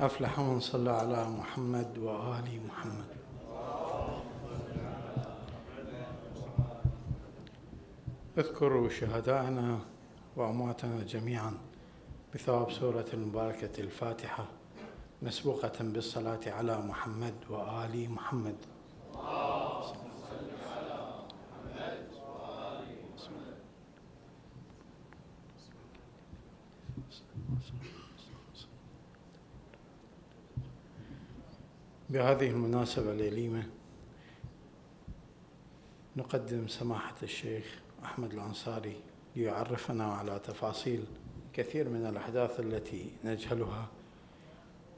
أفلح من صلى على محمد وآل محمد. اذكروا شهداءنا وأمواتنا جميعا بثواب سورة المباركة الفاتحة مسبوقة بالصلاة على محمد وآل محمد. بهذه المناسبة الأليمة نقدم سماحة الشيخ أحمد الأنصاري ليعرفنا على تفاصيل كثير من الأحداث التي نجهلها.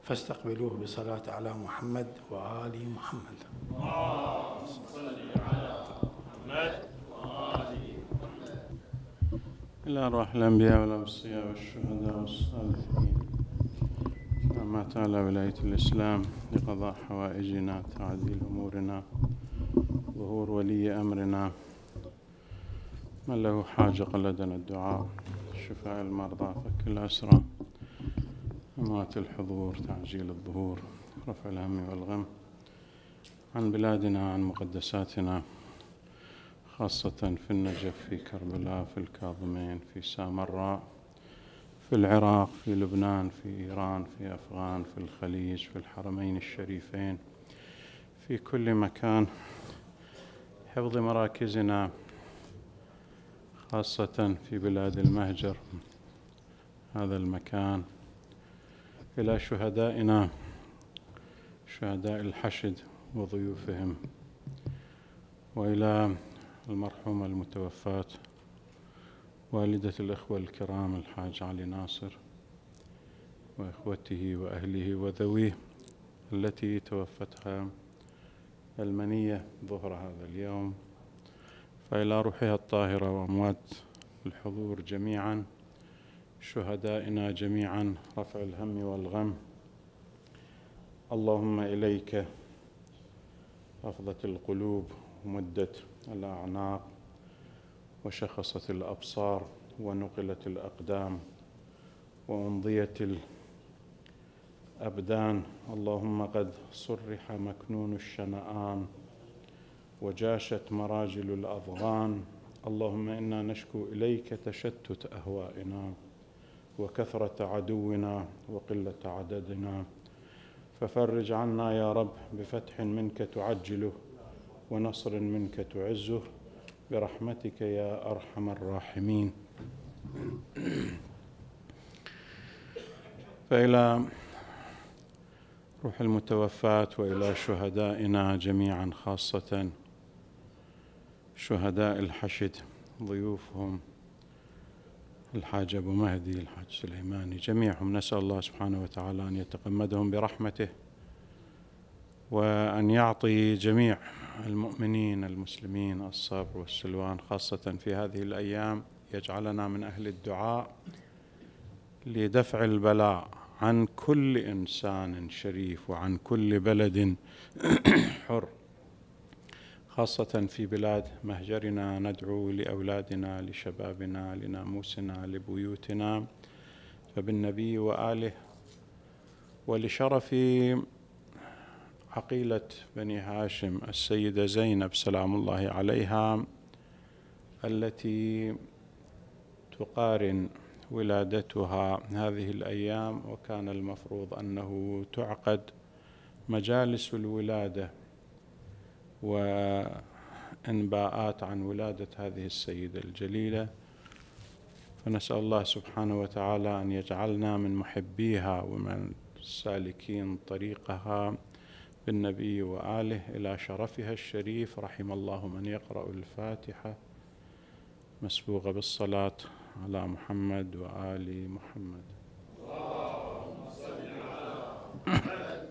فاستقبلوه بصلاة على محمد وآل محمد. اللهم صل على محمد وآل محمد إلى روح الأنبياء والأوصياء والشهداء والصالحين. ما تعالى ولاية الإسلام لقضاء حوائجنا تعديل أمورنا ظهور ولي أمرنا. من له حاجة قلدنا الدعاء؟ شفاء المرضى فك الأسرى أمات الحضور تعجيل الظهور رفع الهم والغم. عن بلادنا عن مقدساتنا خاصة في النجف في كربلاء في الكاظمين في سامراء. في العراق في لبنان في إيران في أفغان في الخليج في الحرمين الشريفين في كل مكان. حفظ مراكزنا خاصة في بلاد المهجر هذا المكان. إلى شهدائنا شهداء الحشد وضيوفهم وإلى المرحومة المتوفاة. والدة الإخوة الكرام الحاج علي ناصر وإخوته وأهله وذويه التي توفتها المنية ظهر هذا اليوم فإلى روحها الطاهرة وأموات الحضور جميعا شهدائنا جميعا رفع الهم والغم. اللهم إليك أفضت القلوب ومدت الأعناق. وشخصت الأبصار ونقلت الأقدام وأمضيت الأبدان. اللهم قد صرح مكنون الشنآن وجاشت مراجل الأضغان. اللهم إنا نشكو إليك تشتت أهوائنا وكثرة عدونا وقلة عددنا. ففرج عنا يا رب بفتح منك تعجله ونصر منك تعزه. برحمتك يا أرحم الراحمين. فإلى روح المتوفاة وإلى شهدائنا جميعا خاصة شهداء الحشد ضيوفهم الحاج أبو مهدي الحاج سليماني جميعهم نسأل الله سبحانه وتعالى أن يتقمدهم برحمته وأن يعطي جميع المؤمنين المسلمين الصبر والسلوان خاصة في هذه الأيام يجعلنا من أهل الدعاء لدفع البلاء عن كل إنسان شريف وعن كل بلد حر. خاصة في بلاد مهجرنا ندعو لأولادنا لشبابنا لناموسنا لبيوتنا فبالنبي وآله ولشرف عقيلة بني هاشم السيدة زينب سلام الله عليها التي تقارن ولادتها هذه الأيام وكان المفروض أنه تعقد مجالس الولادة وإنباءات عن ولادة هذه السيدة الجليلة. فنسأل الله سبحانه وتعالى أن يجعلنا من محبيها ومن سالكين طريقها. بالنبي وآله إلى شرفها الشريف رحم الله من يقرأ الفاتحة. مسبوغة بالصلاة على محمد وآل محمد اللهم صل على محمد.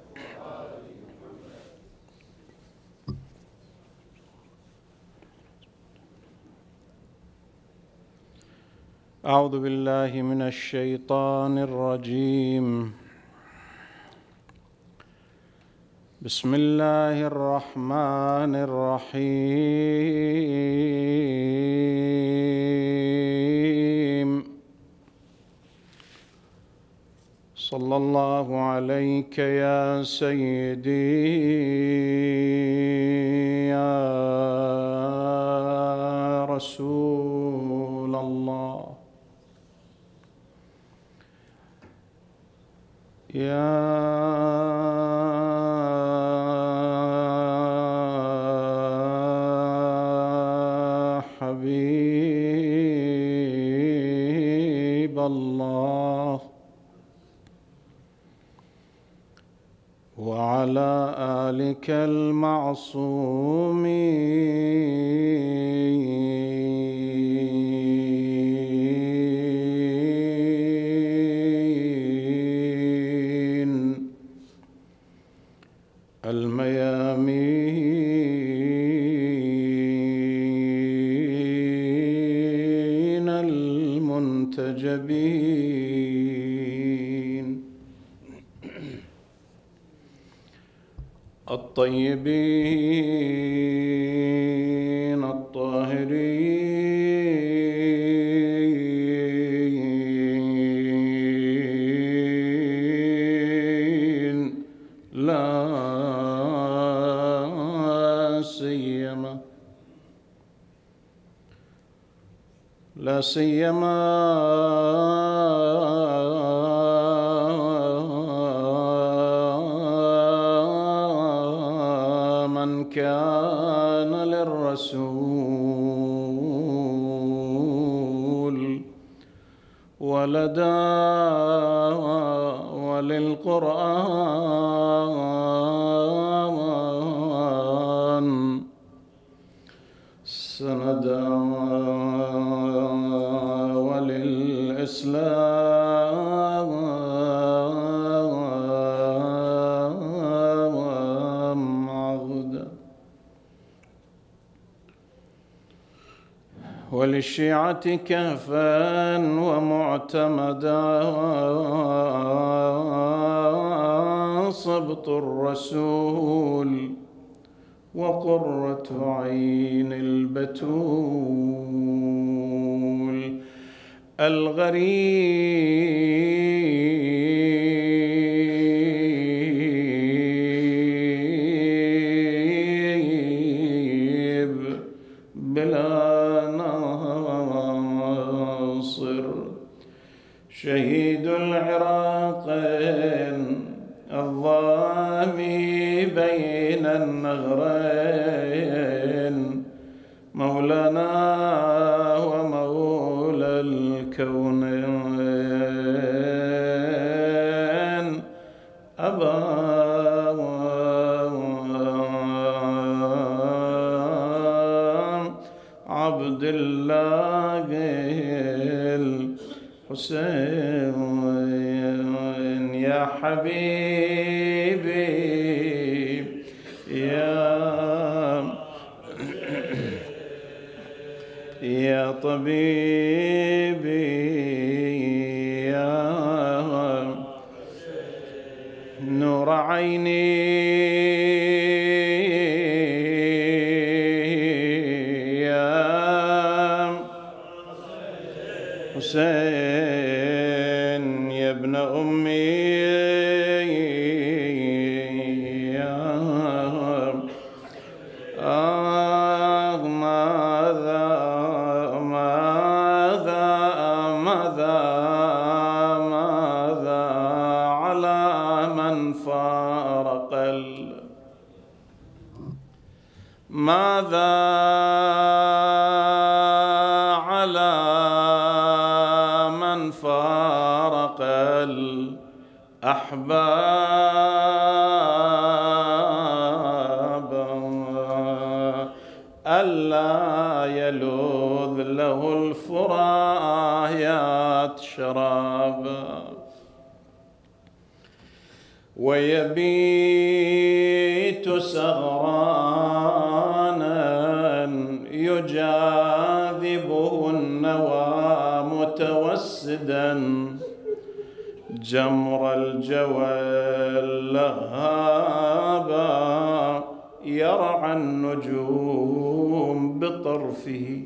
أعوذ بالله من الشيطان الرجيم. بسم الله الرحمن الرحيم. صلى الله عليك يا سيدي يا رسول الله. يا آلك الطيبين الطاهرين. لا سيما لا سيما وللشيعة كهفا ومعتمدا. صبط الرسول وقرة عين البتول. الغريب الحسين يا حبيبي يا يا طبيبي يا نور عيني. متوسدا جمر الجوى اللهابا يرعى النجوم بطرفه.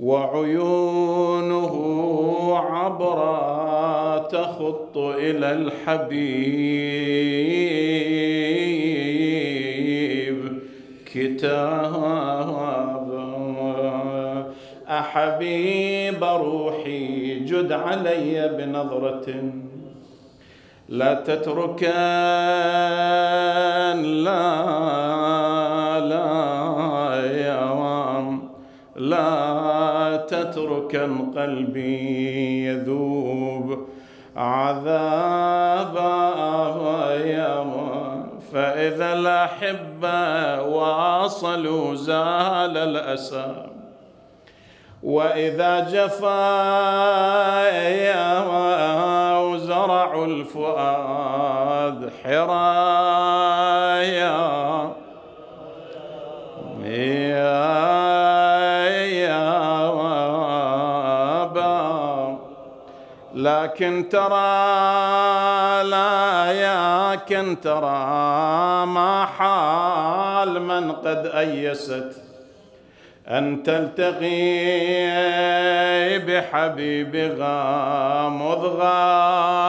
وعيونه عبرا تخط إلى الحبيب. كتاب أحبيب روحي جد علي بنظرة. لا تتركن لا لا يا لا تتركن قلبي يذوب عذابا يا فإذا الأحبة واصلوا زال الأسى. وإذا جفا وزرعوا الفؤاد حرايا. يا لكن ترى لا يكن ترى ما حال من قد أيست. أن تلتقي بحبيب غامض غاية.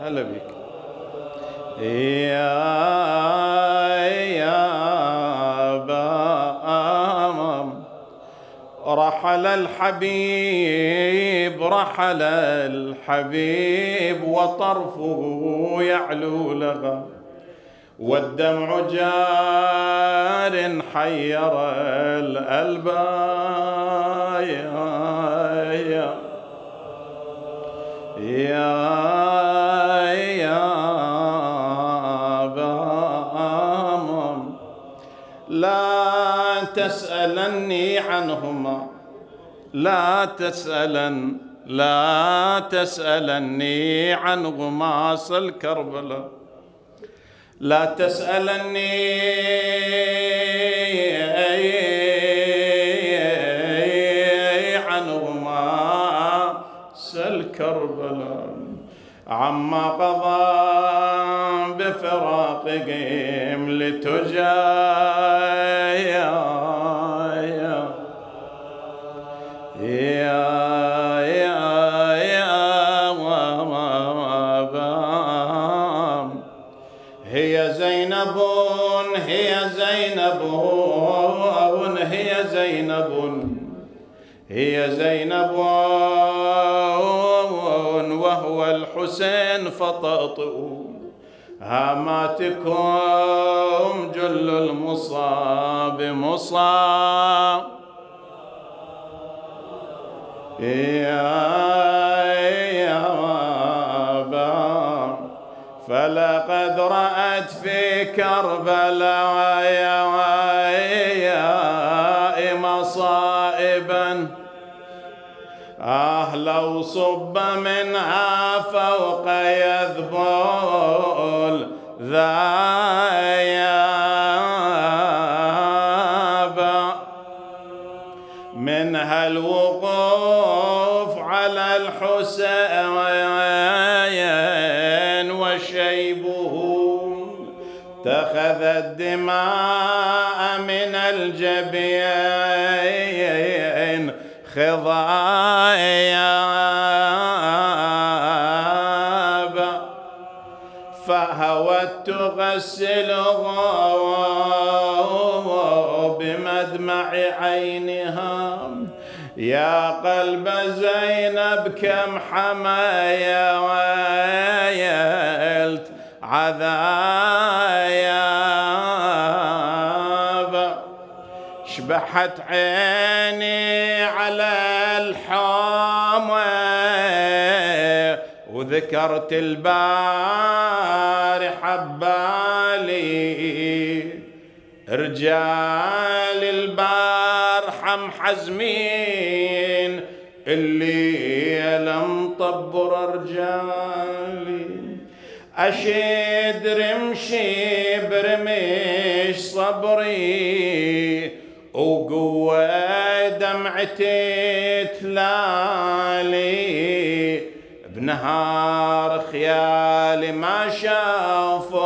هلا بك يا يا بامم رحل الحبيب رحل الحبيب وطرفه يعلو لغا. والدمع جار حير الألبايا. يا يا بامم لا تسألني عنهما. لا تسألن لا تسألني عن غماص الكربلاء لا تسألني عنهما سل كربلاء عما قضى بفراقهم لتجايا هي زينب وهو الحسين فطاطئ هاماتكم جل المصاب مصاب يا يا بام فلقد رأت في كربلاء يا لو صب منها فوق يذبل ذايابا منها الوقوف على الحسين وشيبه. اتخذ الدماء من الجبين خضايا تغسله بمدمع عينها يا قلب زينب كم حمايا ويلت عذاب شبحت عيني على الحامة وذكرت البارح ببالي رجال البارحة محزمين اللي لم طبر رجالي. أشد رمشي برمش صبري وقوة دمعتي تلالي. بنهار خيالي ما شافوا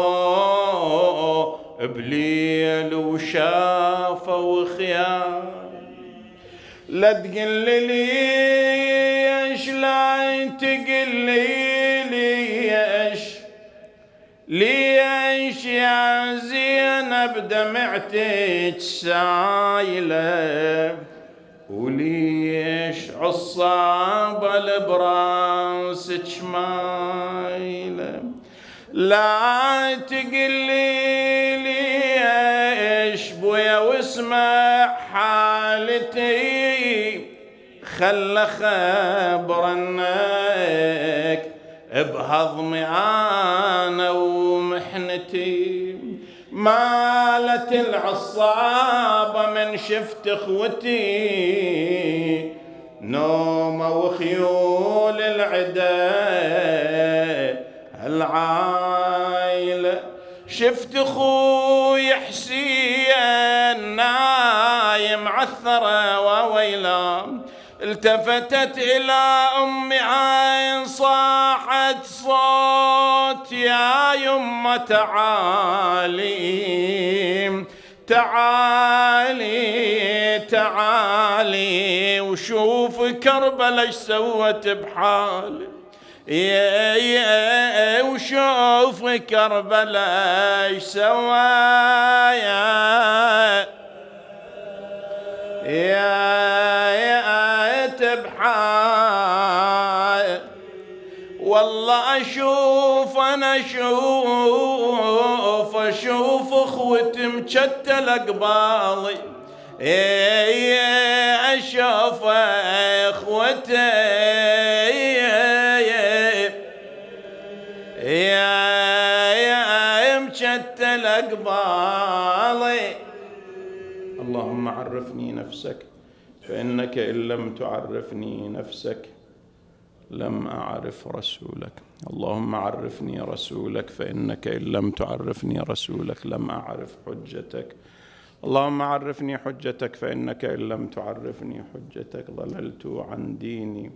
بليل وشافوا خيال لا تقل لي ليش لا تقل لي ليش. ليش يا زينب دمعتك سايلة؟ وليش عصابة براسك مايلة لا تقلي ليش بويا واسمع حالتي. خل خبرنك بهضمي أنا ومحنتي. مالت العصابة من شفت إخوتي. نوم وخيول العدا. العايلة شفت أخوي حسين نايم عثرة وويلام التفتت إلى أم عين صاحت صوت يا يمة تعالي تعالي تعالي وشوف كربلاء إيش سوت بحالي. يا يا وشوف كربلاء إيش سوى يا يا تبحال والله أشوف أنا أشوف أشوف أخوتي مشتل قبالي. أشوف أخوتي. يا مشتل قبالي. عرفني نفسك فإنك إن لم تعرفني نفسك لم أعرف رسولك. اللهم عرفني رسولك فإنك إن لم تعرفني رسولك لم أعرف حجتك. اللهم عرفني حجتك فإنك إن لم تعرفني حجتك. ضللت عن ديني.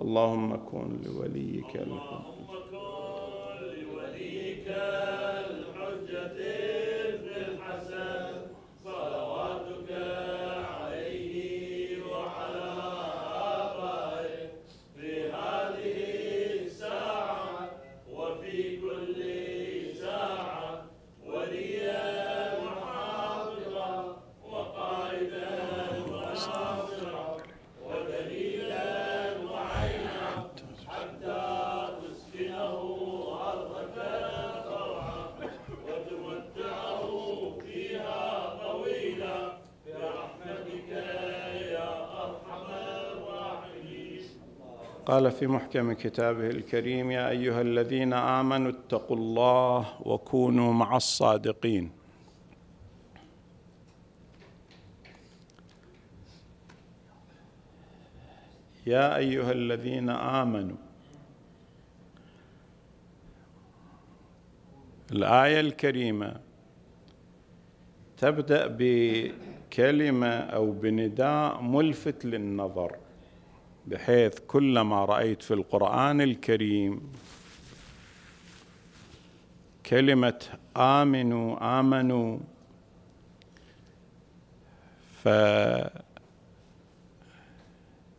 اللهم كن لوليك الحجة قال في محكم كتابه الكريم يا أيها الذين آمنوا اتقوا الله وكونوا مع الصادقين. يا أيها الذين آمنوا الآية الكريمة تبدأ بكلمة أو بنداء ملفت للنظر. بحيث كلما رأيت في القرآن الكريم كلمة آمنوا آمنوا ف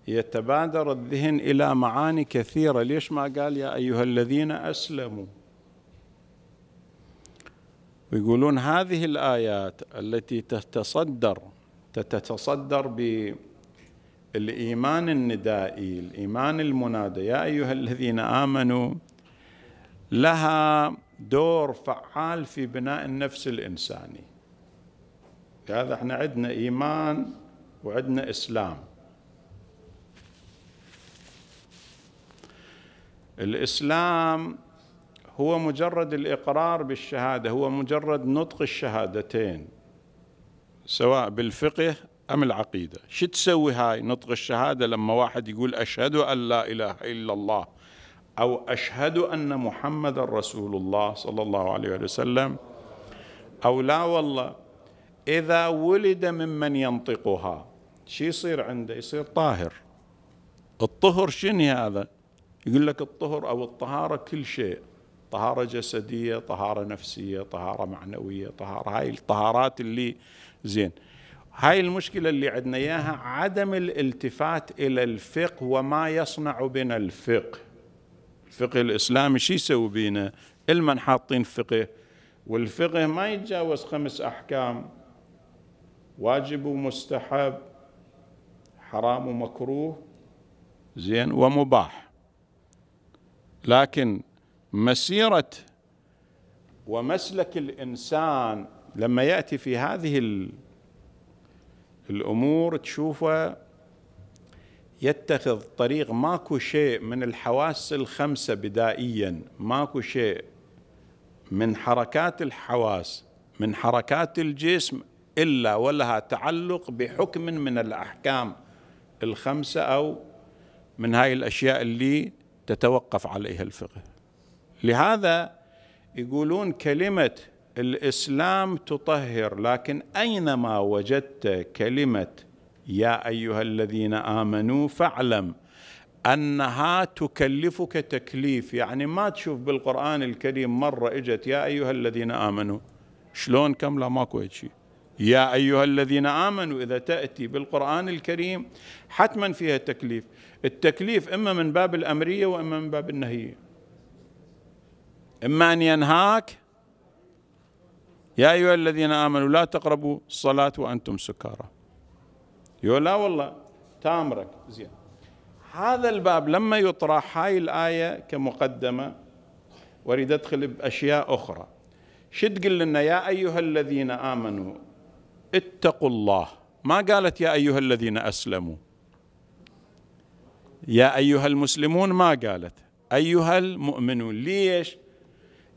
يتبادر الذهن إلى معاني كثيرة. ليش ما قال يا أيها الذين أسلموا؟ ويقولون هذه الآيات التي تتصدر تتصدر بالايمان الندائي الإيمان المنادى يا أيها الذين آمنوا لها دور فعال في بناء النفس الإنساني. هذا إحنا عندنا إيمان وعندنا إسلام. الإسلام هو مجرد الإقرار بالشهادة هو مجرد نطق الشهادتين سواء بالفقه أم العقيدة؟ شو تسوي هاي؟ نطق الشهادة لما واحد يقول أشهد أن لا إله إلا الله أو أشهد أن محمد رسول الله صلى الله عليه وسلم أو لا والله. إذا ولد ممن ينطقها شو يصير عنده؟ يصير طاهر. الطهر شنو هذا؟ يقول لك الطهر أو الطهارة كل شيء. طهارة جسدية طهارة نفسية طهارة معنوية طهارة هاي الطهارات اللي زين. هاي المشكلة اللي عندنا إياها عدم الالتفات إلى الفقه وما يصنع بنا الفقه. الفقه الإسلامي شو يسوي بينا؟ إلمن حاطين فقه والفقه ما يتجاوز خمس أحكام واجب ومستحب حرام ومكروه زين ومباح. لكن مسيرة ومسلك الإنسان لما يأتي في هذه الأمور تشوفه يتخذ طريق. ماكو شيء من الحواس الخمسة بدائيا ماكو شيء من حركات الحواس من حركات الجسم إلا ولها تعلق بحكم من الأحكام الخمسة أو من هاي الأشياء اللي تتوقف عليها الفقه. لهذا يقولون كلمة الإسلام تطهر لكن أينما وجدت كلمة يا أيها الذين آمنوا فاعلم أنها تكلفك تكليف. يعني ما تشوف بالقرآن الكريم مرة إجت يا أيها الذين آمنوا. شلون كم؟ لا ماكو شيء. يا أيها الذين آمنوا إذا تأتي بالقرآن الكريم حتما فيها تكليف. التكليف إما من باب الأمرية وإما من باب النهية إما أن ينهاك يا أيها الذين آمنوا لا تقربوا الصلاة وأنتم سكارى. يقول لا والله تامرك. زين. هذا الباب لما يطرح هاي الآية كمقدمة وأريد أدخل بأشياء أخرى. شو تقول لنا يا أيها الذين آمنوا اتقوا الله. ما قالت يا أيها الذين أسلموا؟ يا أيها المسلمون ما قالت؟ أيها المؤمنون. ليش؟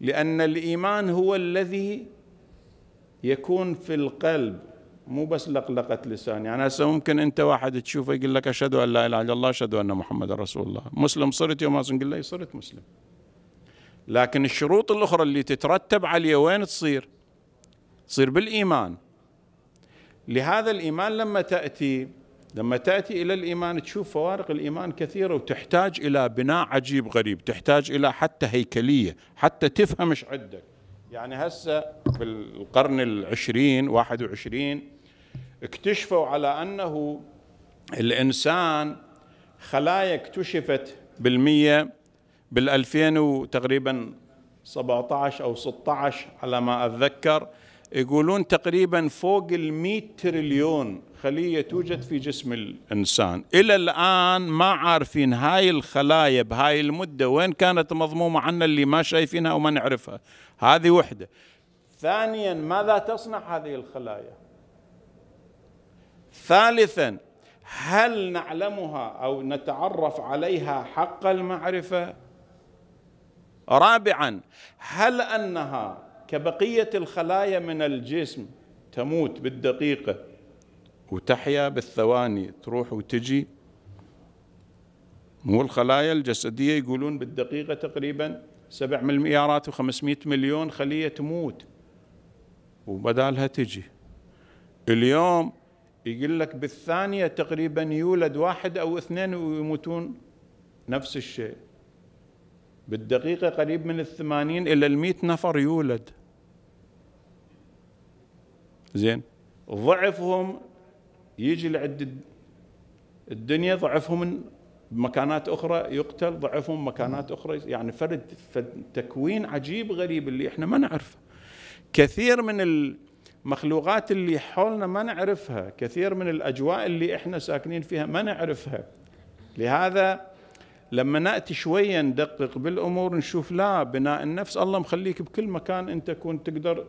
لأن الإيمان هو الذي يكون في القلب مو بس لقلقة لسان يعني هسه ممكن أنت واحد تشوفه يقول لك أشهد أن لا إله إلا الله أشهد أن محمد رسول الله. مسلم صرت يوم نقول له صرت مسلم. لكن الشروط الأخرى اللي تترتب عليه وين تصير؟ تصير بالإيمان. لهذا الإيمان لما تأتي لما تأتي إلى الإيمان تشوف فوارق الإيمان كثيرة وتحتاج إلى بناء عجيب غريب تحتاج إلى حتى هيكلية حتى تفهم إيش عندك. يعني هسه في القرن العشرين واحد وعشرين اكتشفوا على أنه الإنسان خلايا اكتشفت بالمية بالألفين وتقريبا 17 أو 16 على ما أتذكر. يقولون تقريبا فوق ال تريليون خلية توجد في جسم الإنسان. إلى الآن ما عارفين هاي الخلايا بهاي المدة وين كانت مضمومة عنا اللي ما شايفينها وما نعرفها. هذه وحدة. ثانيا ماذا تصنع هذه الخلايا؟ ثالثا هل نعلمها أو نتعرف عليها حق المعرفة؟ رابعا هل أنها كبقية الخلايا من الجسم تموت بالدقيقة وتحيا بالثواني تروح وتجي. مو الخلايا الجسدية يقولون بالدقيقة تقريبا سبع مليارات وخمسمائة مليون خلية تموت وبدالها تجي. اليوم يقول لك بالثانية تقريبا يولد واحد أو اثنين ويموتون نفس الشيء. بالدقيقة قريب من الثمانين إلى المئة نفر يولد. زين. ضعفهم يجي لعد الدنيا ضعفهم بمكانات أخرى يقتل ضعفهم مكانات أخرى يعني فرد تكوين عجيب غريب اللي إحنا ما نعرفه. كثير من المخلوقات اللي حولنا ما نعرفها كثير من الأجواء اللي إحنا ساكنين فيها ما نعرفها. لهذا لما نأتي شوية ندقق بالأمور نشوف لا بناء النفس الله مخليك بكل مكان أنت كنت تقدر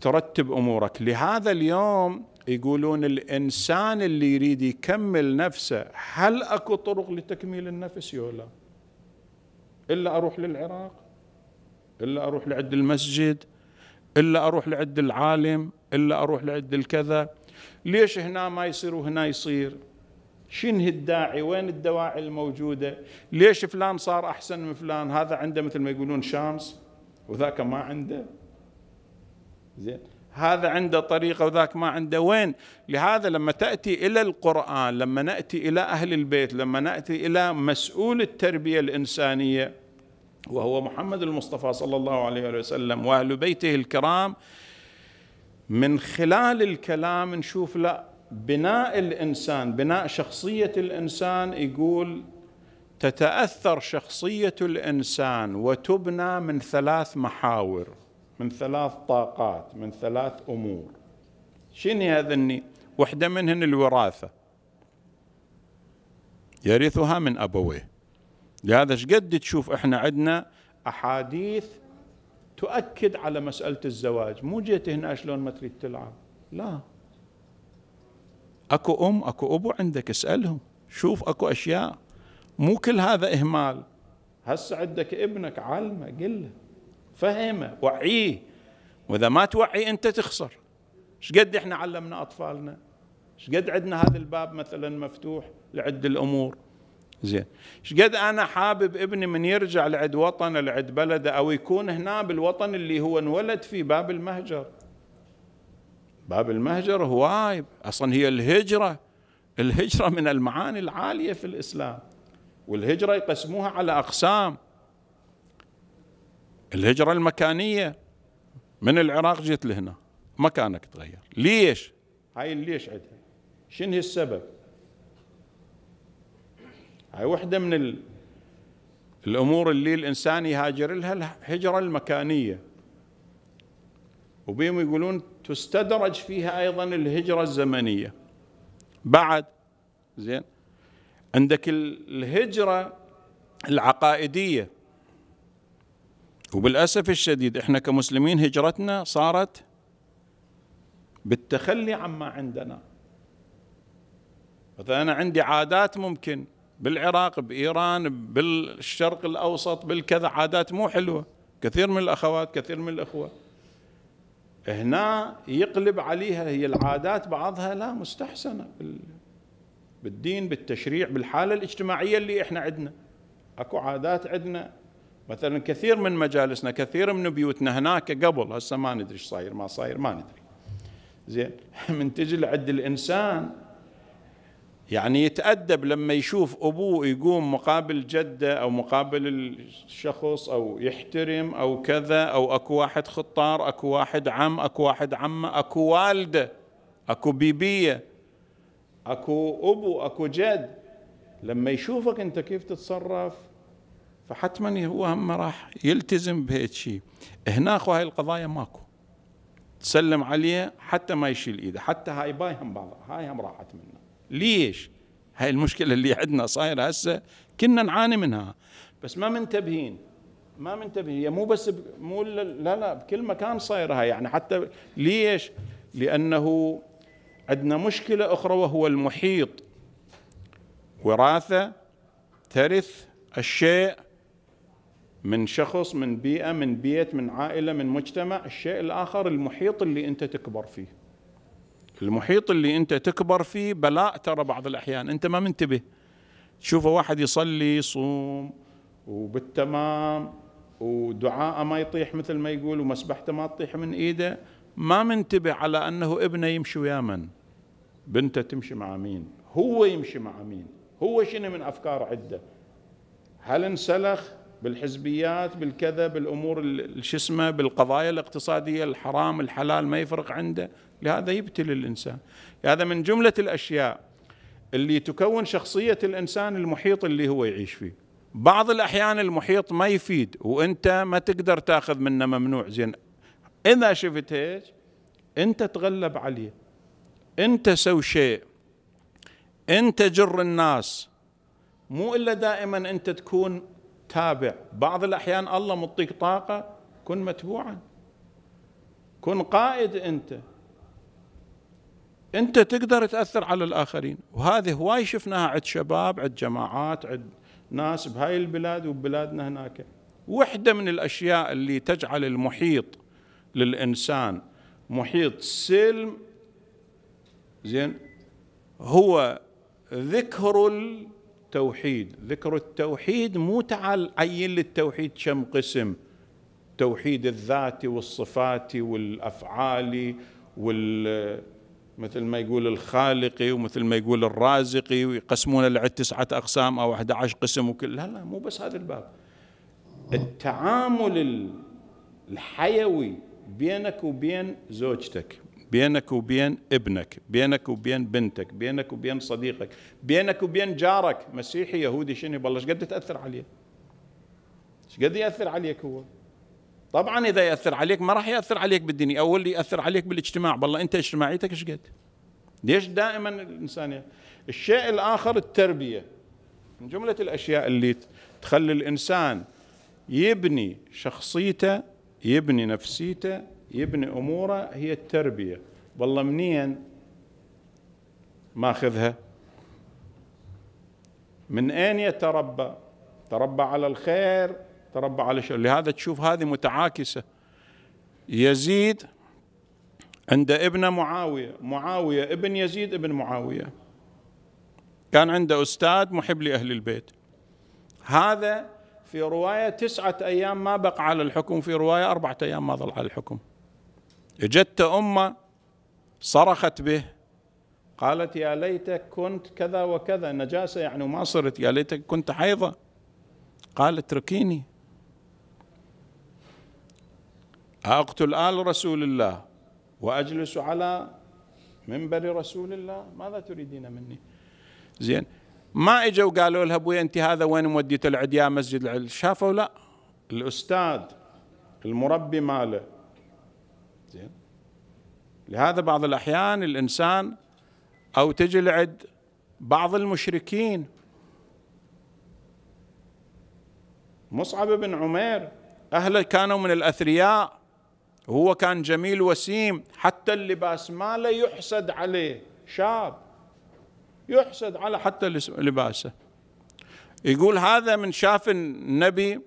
ترتب أمورك. لهذا اليوم يقولون الإنسان اللي يريد يكمل نفسه هل أكو طرق لتكميل النفس يولا إلا أروح للعراق إلا أروح لعد المسجد إلا أروح لعد العالم إلا أروح لعد الكذا. ليش هنا ما يصير وهنا يصير؟ شنو الداعي؟ وين الدواعي الموجودة؟ ليش فلان صار أحسن من فلان؟ هذا عنده مثل ما يقولون شانس وذاك ما عنده. زين. هذا عنده طريقة وذاك ما عنده. وين؟ لهذا لما تأتي إلى القرآن لما نأتي إلى أهل البيت لما نأتي إلى مسؤول التربية الإنسانية وهو محمد المصطفى صلى الله عليه وسلم وأهل بيته الكرام من خلال الكلام نشوف لا بناء الإنسان بناء شخصية الإنسان يقول تتأثر شخصية الإنسان وتبنى من ثلاث محاور من ثلاث طاقات من ثلاث أمور. شنو هذني؟ وحدة منهن الوراثة. يرثها من أبويه. لهذا شقد تشوف إحنا عندنا أحاديث تؤكد على مسألة الزواج؟ مو جيت هنا شلون ما تريد تلعب. لا. أكو أم أكو أبو عندك اسألهم. شوف أكو أشياء. مو كل هذا إهمال. هسه عندك ابنك علمه قل له فهمه وعيه. وإذا ما توعي أنت تخسر. إيش قد إحنا علمنا أطفالنا؟ إيش قد عندنا هذا الباب مثلا مفتوح لعد الأمور؟ زين. إيش قد أنا حابب ابني من يرجع لعد وطنه لعد بلده أو يكون هنا بالوطن اللي هو انولد فيه باب المهجر؟ باب المهجر هواي أصلا هي الهجرة الهجرة من المعاني العالية في الإسلام والهجرة يقسموها على أقسام. الهجرة المكانية من العراق جيت لهنا؟ مكانك تغير. ليش؟ هاي ليش عندها شنو السبب؟ هاي وحدة من ال... الأمور اللي الإنسان يهاجر لها الهجرة المكانية. وبيهم يقولون تستدرج فيها أيضا الهجرة الزمنية. بعد زين عندك الهجرة العقائدية. وبالأسف الشديد إحنا كمسلمين هجرتنا صارت بالتخلي عما عندنا. مثلا أنا عندي عادات ممكن بالعراق بإيران بالشرق الأوسط بالكذا عادات مو حلوة. كثير من الأخوات كثير من الأخوة. هنا يقلب عليها هي العادات بعضها لا مستحسنة بالدين بالتشريع بالحالة الاجتماعية اللي إحنا عندنا أكو عادات عندنا مثلا كثير من مجالسنا كثير من بيوتنا هناك قبل هسه ما ندري إيش صاير ما صاير ما ندري. زين من تجي لعند الإنسان يعني يتأدب لما يشوف أبوه يقوم مقابل جدة أو مقابل الشخص أو يحترم أو كذا أو أكو واحد خطار أكو واحد عم أكو واحد عمة أكو والدة أكو بيبية أكو أبو أكو جد. لما يشوفك أنت كيف تتصرف فحتما هو هم راح يلتزم بهيك شيء. هنا هاي القضايا ماكو. تسلم عليه حتى ما يشيل إيده حتى هاي باي هم بعض هاي هم راحت منه. ليش؟ هاي المشكلة اللي عندنا صايرة هسه كنا نعاني منها. بس ما منتبهين ما منتبهين. هي مو بس مو لا لا بكل مكان صايرة يعني حتى ليش؟ لأنه عندنا مشكلة أخرى وهو المحيط. وراثة ترث الشيء من شخص من بيئة من بيت من عائلة من مجتمع الشيء الآخر المحيط اللي أنت تكبر فيه. المحيط اللي أنت تكبر فيه بلاء ترى بعض الأحيان. أنت ما منتبه. تشوفه واحد يصلي يصوم وبالتمام ودعاءه ما يطيح مثل ما يقول ومسبحته ما تطيح من إيده. ما منتبه على أنه ابنه يمشي ويا من؟ بنته تمشي مع مين؟ هو يمشي مع مين؟ هو شنو من أفكار عدة؟ هل انسلخ؟ بالحزبيات بالكذا بالأمور شو اسمه بالقضايا الاقتصادية الحرام الحلال ما يفرق عنده. لهذا يبتلي الإنسان. هذا من جملة الأشياء اللي تكون شخصية الإنسان المحيط اللي هو يعيش فيه. بعض الأحيان المحيط ما يفيد وأنت ما تقدر تأخذ منه ممنوع. زين إذا شفت هيك أنت تغلب عليه. أنت سو شيء. أنت جر الناس. مو إلا دائما أنت تكون تابع. بعض الأحيان الله مطيك طاقة كن متبوعا. كن قائد أنت. أنت تقدر تأثر على الآخرين. وهذه هواي شفناها عند شباب عند جماعات عند ناس بهاي البلاد وبلادنا هناك. وحدة من الأشياء اللي تجعل المحيط للإنسان محيط سلم زين هو ذكر التوحيد. ذكر التوحيد مو تعال عين للتوحيد كم قسم. توحيد الذات والصفات والأفعال وال مثل ما يقول الخالقي ومثل ما يقول الرازقي ويقسمون لعد تسعة أقسام أو 11 قسم وكل. لا لا مو بس هذا الباب. التعامل الحيوي بينك وبين زوجتك. بينك وبين ابنك بينك وبين بنتك بينك وبين صديقك بينك وبين جارك. مسيحي يهودي شنو والله إيش قد تاثر عليه إيش قد يأثر عليك هو؟ طبعا إذا يأثر عليك ما راح يأثر عليك بالدنيا. أول يأثر عليك بالاجتماع. والله أنت اجتماعيتك إيش قد؟ ليش دائما الإنسان الشيء الآخر التربية. من جملة الأشياء اللي تخلي الإنسان يبني شخصيته يبني نفسيته يبني أموره هي التربية. والله منين ماخذها؟ من أين يتربى؟ تربى على الخير تربى على شر لهذا تشوف هذه متعاكسة. يزيد عند ابن معاوية. معاوية ابن يزيد ابن معاوية. كان عنده أستاذ محب لأهل البيت. هذا في رواية تسعة أيام ما بقى على الحكم في رواية أربعة أيام ما ظل على الحكم. اجت أمة صرخت به قالت يا ليتك كنت كذا وكذا نجاسة يعني وما صرت يا ليتك كنت حيضة. قال اتركيني. أقتل آل رسول الله وأجلس على منبر رسول الله؟ ماذا تريدين مني؟ زين ما إجوا قالوا لها أبوي أنت هذا وين موديته العديان مسجد العلم؟ شافوا لا. الأستاذ المربي ماله زين. لهذا بعض الأحيان الإنسان أو تجي لعد بعض المشركين. مصعب بن عمير أهله كانوا من الأثرياء. وهو كان جميل وسيم حتى اللباس ماله يحسد عليه. شاب يحسد على حتى لباسه. يقول هذا من شاف النبي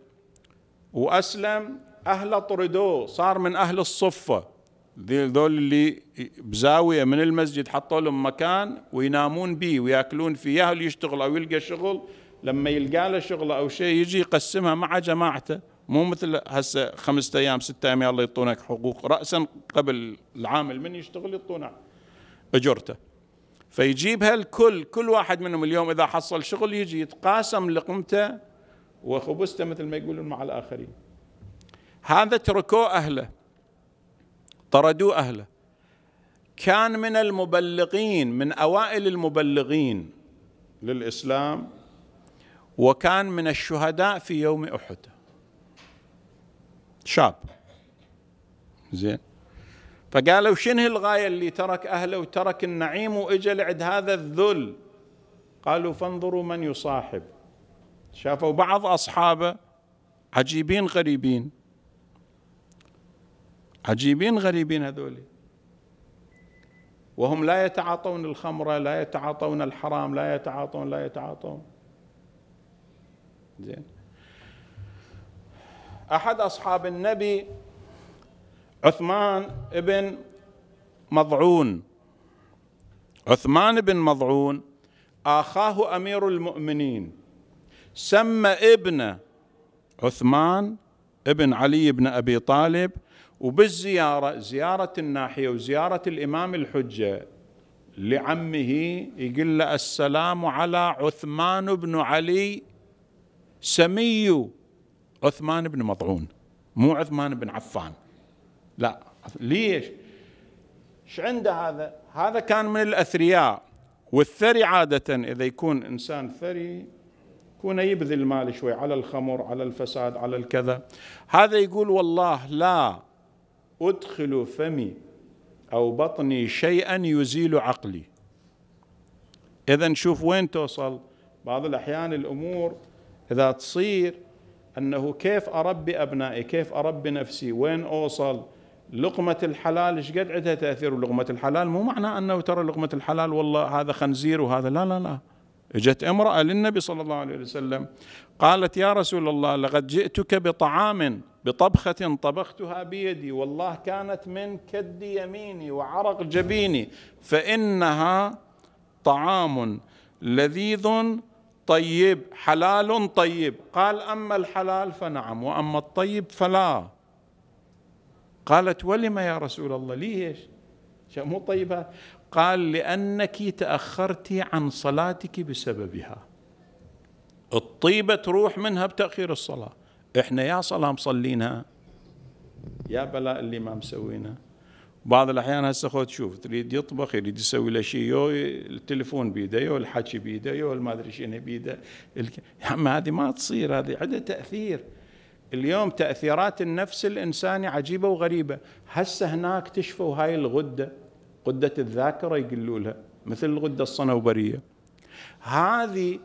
وأسلم أهل طردوه صار من أهل الصفة. ذول اللي بزاوية من المسجد حطوا لهم مكان وينامون به ويأكلون فيه يا يشتغل أو يلقى شغل لما يلقى له شغل أو شيء يجي يقسمها مع جماعته. مو مثل هسه خمسة أيام ستة أيام يلا يعطونك حقوق. رأسا قبل العامل من يشتغل يعطونه أجرته. فيجيبها الكل كل واحد منهم اليوم إذا حصل شغل يجي يتقاسم لقمته وخبزته مثل ما يقولون مع الآخرين. هذا تركوه أهله. طردوه أهله. كان من المبلغين من أوائل المبلغين للإسلام وكان من الشهداء في يوم أحد. شاب. زين. فقالوا شنو الغاية اللي ترك أهله وترك النعيم وإجا لعد هذا الذل؟ قالوا فانظروا من يصاحب. شافوا بعض أصحابه عجيبين غريبين. عجيبين غريبين هذول وهم لا يتعاطون الخمرة لا يتعاطون الحرام لا يتعاطون لا يتعاطون. زين. أحد أصحاب النبي عثمان بن مضعون. عثمان بن مضعون آخاه أمير المؤمنين. سمى ابن عثمان ابن علي بن أبي طالب وبالزيارة زيارة الناحية وزيارة الإمام الحجة لعمه يقول له السلام على عثمان بن علي. سمي عثمان بن مضعون مو عثمان بن عفان. لا ليش؟ إيش عنده هذا؟ هذا كان من الأثرياء. والثري عادة إذا يكون إنسان ثري يكون يبذل المال شوي على الخمر على الفساد على الكذا. هذا يقول والله لا. أدخل فمي أو بطني شيئا يزيل عقلي. اذا نشوف وين توصل. بعض الأحيان الأمور إذا تصير أنه كيف أربي أبنائي كيف أربي نفسي وين أوصل؟ لقمة الحلال إيش قد عندها تأثير؟ لقمة الحلال مو معنى أنه ترى لقمة الحلال والله هذا خنزير وهذا. لا لا لا. اجت امرأة للنبي صلى الله عليه وسلم قالت يا رسول الله لقد جئتك بطعام بطبخة طبختها بيدي والله كانت من كد يميني وعرق جبيني فإنها طعام لذيذ طيب حلال طيب. قال أما الحلال فنعم وأما الطيب فلا. قالت ولم يا رسول الله ليش؟ مو طيبة؟ قال لأنك تأخرت عن صلاتك بسببها. الطيبة تروح منها بتأخير الصلاة. إحنا يا صلاة مصلينها يا بلاء اللي ما مسوينا. بعض الأحيان هسه خذ شوف تريد يطبخ يريد يسوي له شيء يو التليفون بيده يو الحكي بيده يو ما أدري شنو بيده. يا عم هذه ما تصير هذه عندها تأثير. اليوم تأثيرات النفس الإنساني عجيبة وغريبة. هسه هناك اكتشفوا هاي الغدة. غده الذاكرة يقولوا لها مثل الغدة الصنوبرية. هذه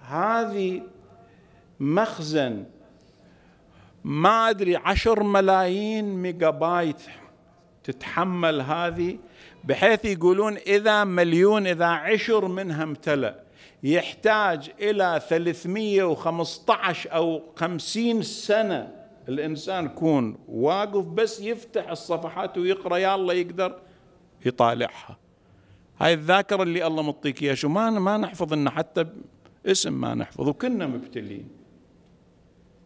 هذه مخزن ما أدري عشر ملايين ميجا بايت تتحمل هذه بحيث يقولون إذا مليون إذا عشر منها امتلأ يحتاج إلى 315 أو 50 سنة الإنسان يكون واقف بس يفتح الصفحات ويقرأ يا الله يقدر يطالعها. هاي الذاكرة اللي الله مطيك إياها شو؟ ما ما نحفظ لنا حتى اسم ما نحفظ وكنا مبتلين.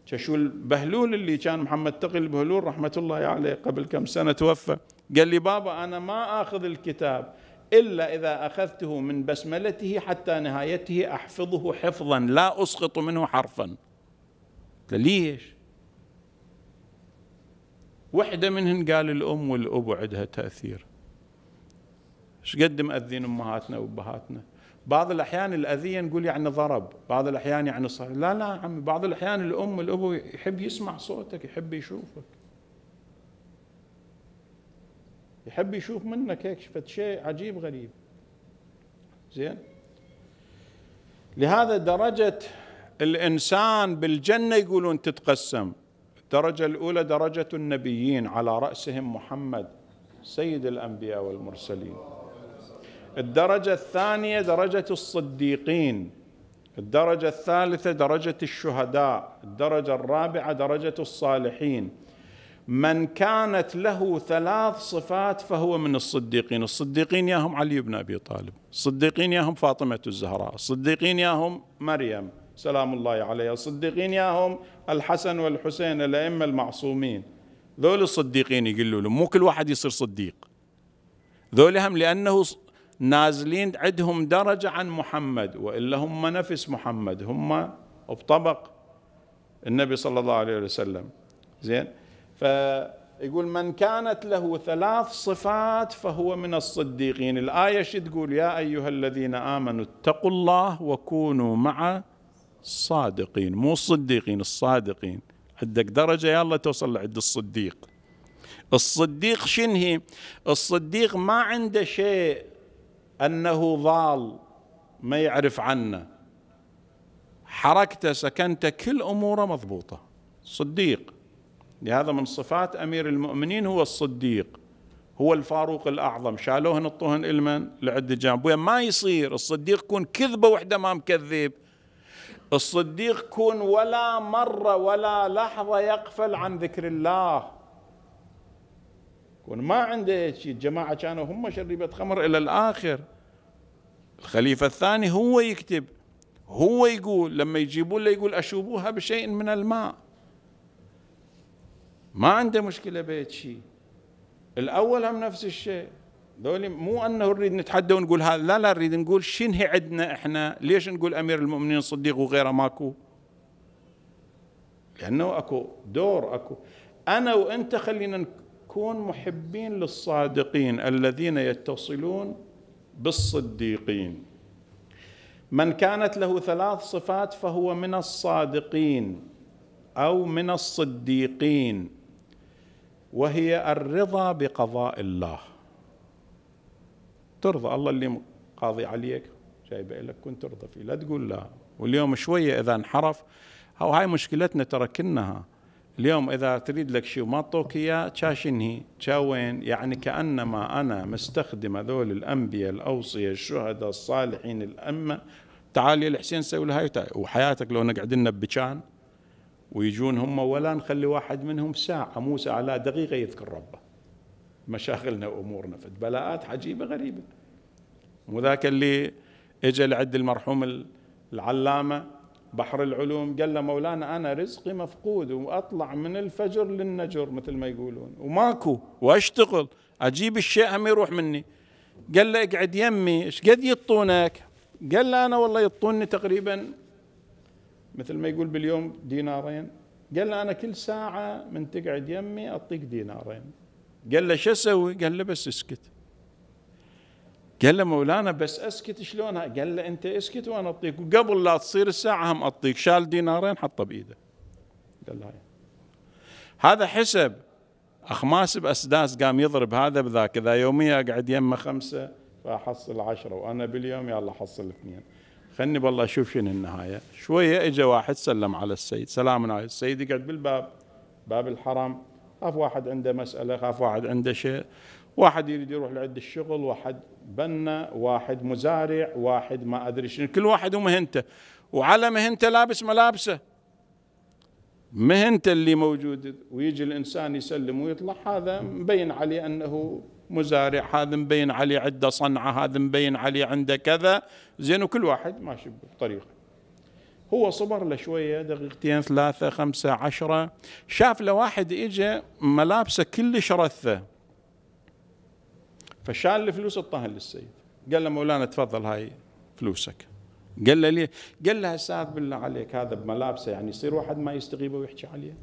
شو البهلول اللي كان محمد تقي البهلول رحمة الله عليه قبل كم سنة توفى قال لي بابا أنا ما آخذ الكتاب إلا إذا أخذته من بسملته حتى نهايته أحفظه حفظا لا أسقط منه حرفا. ليش؟ وحدة منهن قال الأم والأب عندها تأثير. إيش قد مأذين أمهاتنا وأبهاتنا؟ بعض الأحيان الأذية نقول يعني ضرب بعض الأحيان يعني صار. لا لا عمي بعض الأحيان الأم والأبو يحب يسمع صوتك يحب يشوفك. يحب يشوف منك هيك شفت شيء عجيب غريب. زين؟ لهذا درجة الإنسان بالجنة يقولون تتقسم. الدرجة الأولى درجة النبيين على رأسهم محمد سيد الأنبياء والمرسلين. الدرجة الثانية درجة الصديقين الدرجة الثالثة درجة الشهداء الدرجة الرابعة درجة الصالحين. من كانت له ثلاث صفات فهو من الصديقين. الصديقين ياهم علي بن أبي طالب الصديقين ياهم فاطمة الزهراء الصديقين ياهم مريم سلام الله عليها. الصديقين ياهم الحسن والحسين الأئمة المعصومين. ذول الصديقين يقولوا لهم مو كل واحد يصير صديق. ذول هم لأنه نازلين عندهم درجة عن محمد وإلا هم نفس محمد هم بطبق النبي صلى الله عليه وسلم. زين؟ فيقول من كانت له ثلاث صفات فهو من الصديقين. الآية شو تقول؟ يا أيها الذين آمنوا اتقوا الله وكونوا مع الصادقين مو الصديقين الصادقين. عندك درجة يلا توصل لعند الصديق. الصديق شنهي الصديق ما عنده شيء أنه ضال ما يعرف عنه. حركته سكنته كل أموره مضبوطة. صديق. لهذا من صفات أمير المؤمنين هو الصديق. هو الفاروق الأعظم. شالوه نطوهن إلمن لعد جانب ما يصير. الصديق يكون كذبة وحدة ما مكذب. الصديق يكون ولا مرة ولا لحظة يغفل عن ذكر الله. يكون ما عنده شيء الجماعة كانوا هم شربت خمر إلى الآخر. الخليفة الثاني هو يكتب هو يقول لما يجيبون له يقول أشوبوها بشيء من الماء. ما عنده مشكلة بهيك شيء الأول هم نفس الشيء. ذولي مو أنه نريد نتحدى ونقول هذا لا لا نريد نقول شنو عندنا إحنا؟ ليش نقول أمير المؤمنين الصديق وغيره ماكو؟ لأنه أكو دور أكو. أنا وأنت خلينا نكون محبين للصادقين الذين يتصلون بالصديقين. من كانت له ثلاث صفات فهو من الصادقين أو من الصديقين وهي الرضا بقضاء الله. ترضى الله اللي قاضي عليك جايبة لك كنت ترضى فيه. لا تقول لا. واليوم شوية إذا انحرف أو هاي مشكلتنا ترى كنها. اليوم إذا تريد لك شيء وما أعطوك إياه شاشنهي وين يعني كأنما أنا مستخدم هذول الأنبياء الاوصياء الشهداء الصالحين الأمة. تعال يا الحسين سوي هاي. وحياتك لو نقعد لنا بكان ويجون هم ولا نخلي واحد منهم ساعة مو ساعة لا دقيقة يذكر ربه. مشاغلنا وأمورنا في بلاءات عجيبة غريبة. وذاك اللي اجى لعد المرحوم العلامة بحر العلوم قال له مولانا أنا رزقي مفقود وأطلع من الفجر للنجر مثل ما يقولون. وماكو وأشتغل. أجيب الشيء هم يروح مني. قال له اقعد يمي إيش قد يطونك؟ قال له أنا والله يطوني تقريبا مثل ما يقول باليوم دينارين. قال له أنا كل ساعة من تقعد يمي أعطيك دينارين. قال له شو أسوي؟ قال له بس اسكت. قال له مولانا بس اسكت شلونها؟ قال له انت اسكت وأنا اعطيك وقبل لا تصير الساعة هم اعطيك شال دينارين حطه بإيده. قال له هذا حسب. اخماس باسداس قام يضرب هذا بذاك. إذا يوميا أقعد يمه خمسة فأحصل عشرة. وأنا باليوم يلا حصل اثنين. خلني بالله أشوف شنو النهاية. شوية اجى واحد سلم على السيد. سلام عليكم السيد يقعد بالباب. باب الحرم خاف واحد عنده مسألة خاف واحد عنده شيء. واحد يريد يروح لعند الشغل واحد بنا واحد مزارع واحد ما أدري شنو. كل واحد ومهنته. وعلى مهنته لابس ملابسه مهنته اللي موجود. ويجي الإنسان يسلم ويطلع. هذا مبين عليه أنه مزارع. هذا مبين عليه عنده صنعة. هذا مبين عليه عنده كذا. زين وكل واحد ماشي بطريقة. هو صبر له شوية دقيقتين ثلاثة خمسة عشرة. شاف له واحد إجا ملابسه كلش رثة. فشال الفلوس اعطاها للسيد قال له مولانا تفضل هاي فلوسك. قال له ليه؟ قال له أستاذ بالله عليك هذا بملابسه يعني يصير واحد ما يستغيبه ويحكي عليه.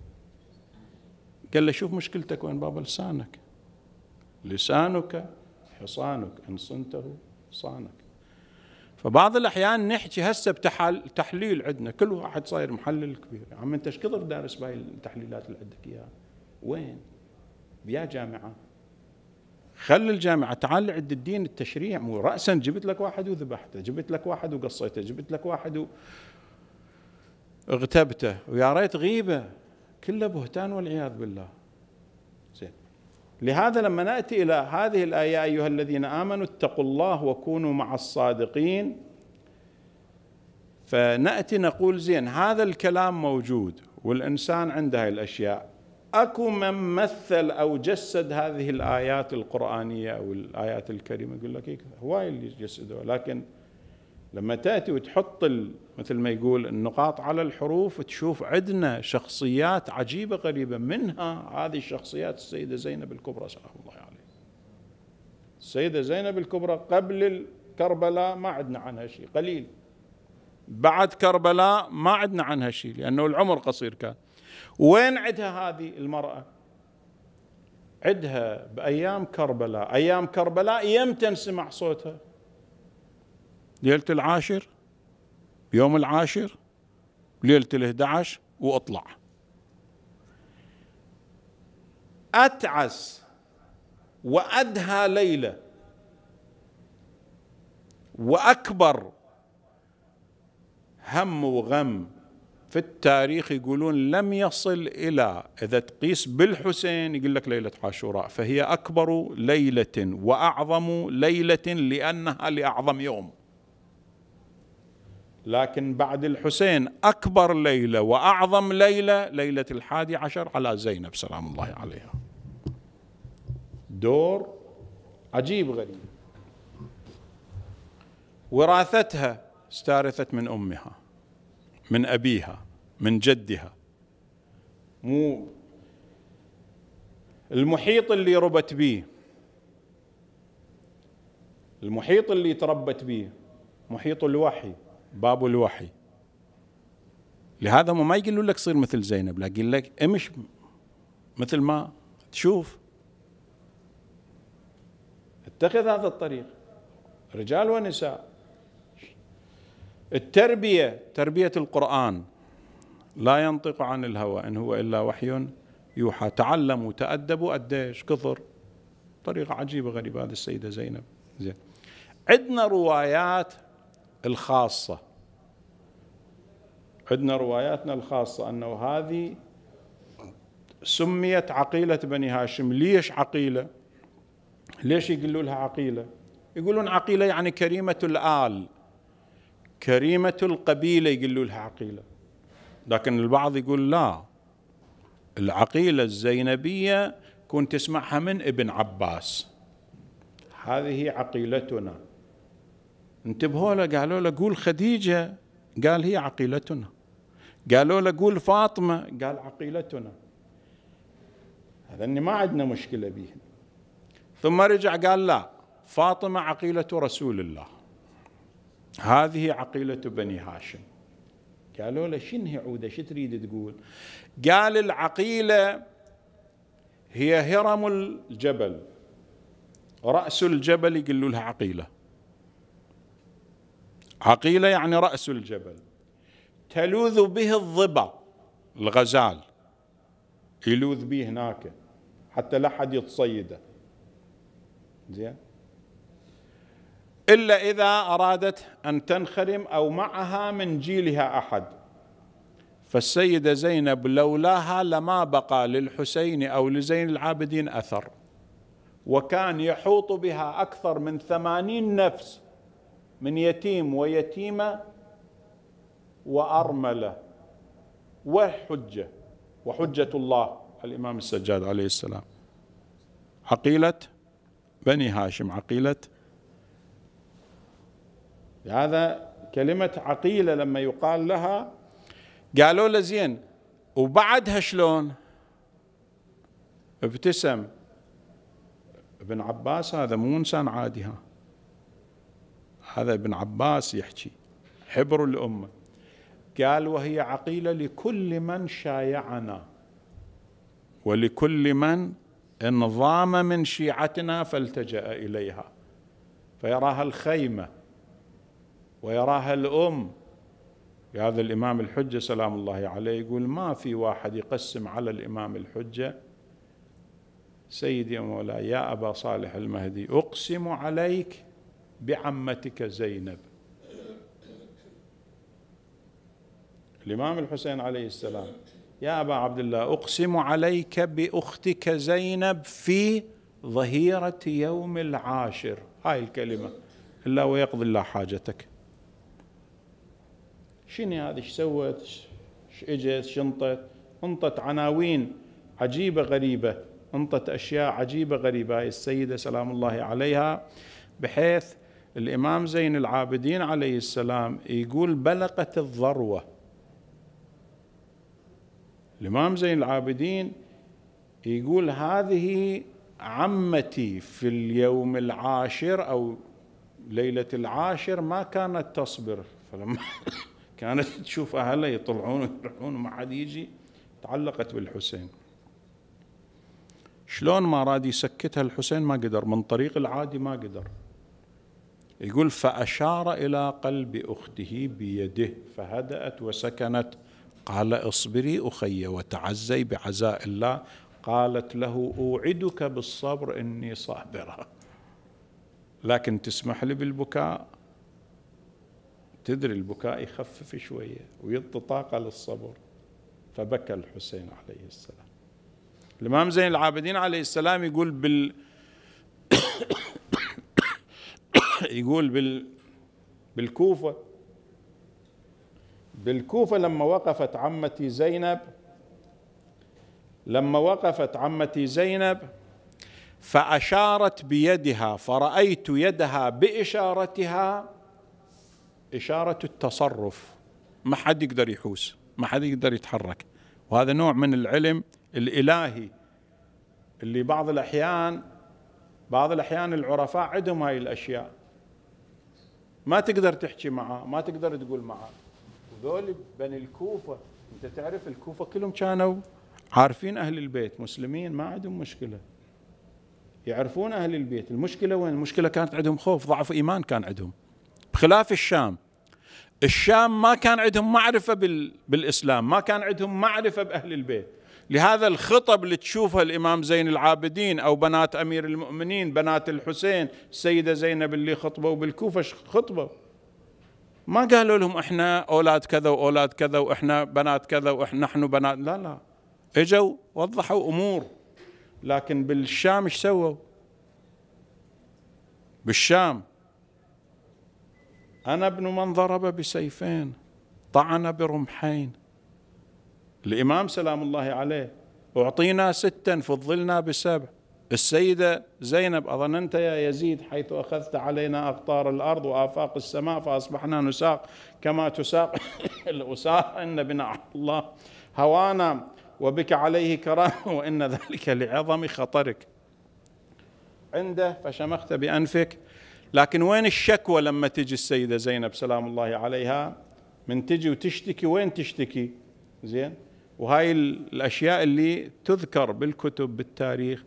قال له شوف مشكلتك وين بابا لسانك. لسانك حصانك إن صنته صانك. فبعض الأحيان نحكي هسه بتحليل عندنا. كل واحد صاير محلل كبير. عم أنت إيش كثر دارس بهاي التحليلات اللي عندك إياها؟ وين؟ بيا جامعة. خلي الجامعة تعال عند الدين التشريع. مو رأسا جبت لك واحد وذبحته جبت لك واحد وقصيته جبت لك واحد واغتبته ويا ريت غيبة. كله بهتان والعياذ بالله. زين. لهذا لما نأتي إلى هذه الآية أيها الذين آمنوا اتقوا الله وكونوا مع الصادقين. فنأتي نقول زين هذا الكلام موجود والإنسان عنده هاي الأشياء. أكو من مثل أو جسد هذه الآيات القرآنية أو الآيات الكريمة يقول لك هواي اللي جسدوها لكن لما تأتي وتحط مثل ما يقول النقاط على الحروف تشوف عندنا شخصيات عجيبة غريبة منها هذه الشخصيات السيدة زينب الكبرى سلام الله عليها. السيدة زينب الكبرى قبل كربلاء ما عندنا عنها شيء قليل. بعد كربلاء ما عندنا عنها شيء لأنه العمر قصير كان. وين عدها هذه المرأة؟ عدها بأيام كربلاء. أيام كربلاء يمتى نسمع صوتها. ليلة العاشر يوم العاشر ليلة الأحد عشر وأطلع. أتعس وأدهى ليلة. وأكبر هم وغم. في التاريخ يقولون لم يصل إلى إذا تقيس بالحسين يقول لك ليلة عاشوراء فهي أكبر ليلة وأعظم ليلة لأنها لأعظم يوم. لكن بعد الحسين أكبر ليلة وأعظم ليلة ليلة الحادي عشر على زينب سلام الله عليها. دور عجيب غريب. وراثتها استارثت من أمها. من أبيها من جدها. مو المحيط اللي ربت به المحيط اللي تربت به محيط الوحي باب الوحي. لهذا ما يقولوا لك صير مثل زينب لا يقول لك امش مثل ما تشوف. اتخذ هذا الطريق. رجال ونساء. التربية تربية القرآن لا ينطق عن الهوى إن هو إلا وحي يوحى. تعلموا تادبوا قديش كثر؟ طريقة عجيبة غريبة هذه السيدة زينب. زين. عندنا روايات الخاصة. عندنا رواياتنا الخاصة أنه هذه سميت عقيلة بني هاشم. ليش عقيلة؟ ليش يقولوا لها عقيلة؟ يقولون عقيلة يعني كريمة الآل. كريمة القبيلة يقولوا لها عقيلة. لكن البعض يقول لا العقيلة الزينبية كنت تسمعها من ابن عباس. هذه عقيلتنا. انتبهوا له قالوا له قول خديجة قال هي عقيلتنا. قالوا له قول فاطمة قال عقيلتنا. هذا اني ما عندنا مشكلة به ثم رجع قال لا فاطمة عقيلة رسول الله. هذه عقيلة بني هاشم. قالوا له شنو هي عودة؟ شو تريد تقول؟ قال العقيلة هي هرم الجبل. رأس الجبل يقولوا لها عقيلة. عقيلة يعني رأس الجبل. تلوذ به الظبا الغزال. يلوذ به هناك حتى لا حد يتصيده. زين؟ إلا إذا أرادت أن تنخرم أو معها من جيلها أحد. فالسيدة زينب لولاها لما بقى للحسين أو لزين العابدين أثر وكان يحوط بها أكثر من ثمانين نفس من يتيم ويتيمة وأرملة وحجة وحجة الله الإمام السجاد عليه السلام. عقيلة بني هاشم عقيلة هذا كلمة عقيلة لما يقال لها قالوا له زين وبعدها شلون؟ ابتسم. ابن عباس هذا مو إنسان عادي ها. هذا ابن عباس يحكي حبر الأمة. قال وهي عقيلة لكل من شايعنا ولكل من انضام من شيعتنا فالتجأ إليها. فيراها الخيمة. ويراها الأم. هذا الإمام الحجة سلام الله عليه يقول ما في واحد يقسم على الإمام الحجة. سيدي مولاي يا أبا صالح المهدي أقسم عليك بعمتك زينب. الإمام الحسين عليه السلام يا أبا عبد الله أقسم عليك بأختك زينب في ظهيرة يوم العاشر. هاي الكلمة إلا ويقضي الله حاجتك. شنو هذه؟ إيش سوت؟ إيش إجت؟ شنطت انطت؟ عناوين عجيبة غريبة انطت أشياء عجيبة غريبة. هاي السيدة سلام الله عليها بحيث الإمام زين العابدين عليه السلام يقول بلقت الذروة. الإمام زين العابدين يقول هذه عمتي في اليوم العاشر أو ليلة العاشر ما كانت تصبر. فلما كانت تشوف اهلها يطلعون ويروحون وما حد يجي. تعلقت بالحسين. شلون ما راد يسكتها الحسين ما قدر من طريق العادي ما قدر. يقول فأشار إلى قلب أخته بيده فهدأت وسكنت. قال اصبري أخي وتعزي بعزاء الله. قالت له أوعدك بالصبر إني صابرة. لكن تسمح لي بالبكاء؟ تدري البكاء يخفف شوية ويعطي طاقة للصبر. فبكى الحسين عليه السلام. الإمام زين العابدين عليه السلام يقول بال يقول بال بالكوفة. بالكوفة لما وقفت عمتي زينب لما وقفت عمتي زينب فأشارت بيدها فرأيت يدها بإشارتها إشارة التصرف. ما حد يقدر يحوس ما حد يقدر يتحرك. وهذا نوع من العلم الإلهي اللي بعض الأحيان بعض الأحيان العرفاء عندهم هاي الأشياء. ما تقدر تحكي معاه ما تقدر تقول معاه. وذول بني الكوفة أنت تعرف الكوفة كلهم كانوا عارفين أهل البيت مسلمين ما عندهم مشكلة. يعرفون أهل البيت. المشكلة وين؟ المشكلة كانت عندهم خوف ضعف إيمان كان عندهم. بخلاف الشام الشام ما كان عندهم معرفة بالإسلام ما كان عندهم معرفة بأهل البيت. لهذا الخطب اللي تشوفها الإمام زين العابدين أو بنات أمير المؤمنين بنات الحسين السيدة زينب اللي خطبوا بالكوفة خطبوا؟ ما قالوا لهم إحنا أولاد كذا وأولاد كذا وإحنا بنات كذا وإحنا نحن بنات. لا لا. إجوا وضحوا أمور. لكن بالشام إيش سووا؟ بالشام. أنا ابن من ضرب بسيفين طعن برمحين. الإمام سلام الله عليه أعطينا ستا فضلنا بسبع. السيدة زينب أظننت يا يزيد حيث أخذت علينا أقطار الأرض وآفاق السماء فأصبحنا نساق. كما تساق الأساق. إن بنا الله هوانا وبك عليه كرامة. وإن ذلك لعظم خطرك. عنده فشمخت بأنفك. لكن وين الشكوى لما تجي السيدة زينب؟ سلام الله عليها. من تجي وتشتكي وين تشتكي؟ زين؟ وهاي الأشياء اللي تذكر بالكتب بالتاريخ.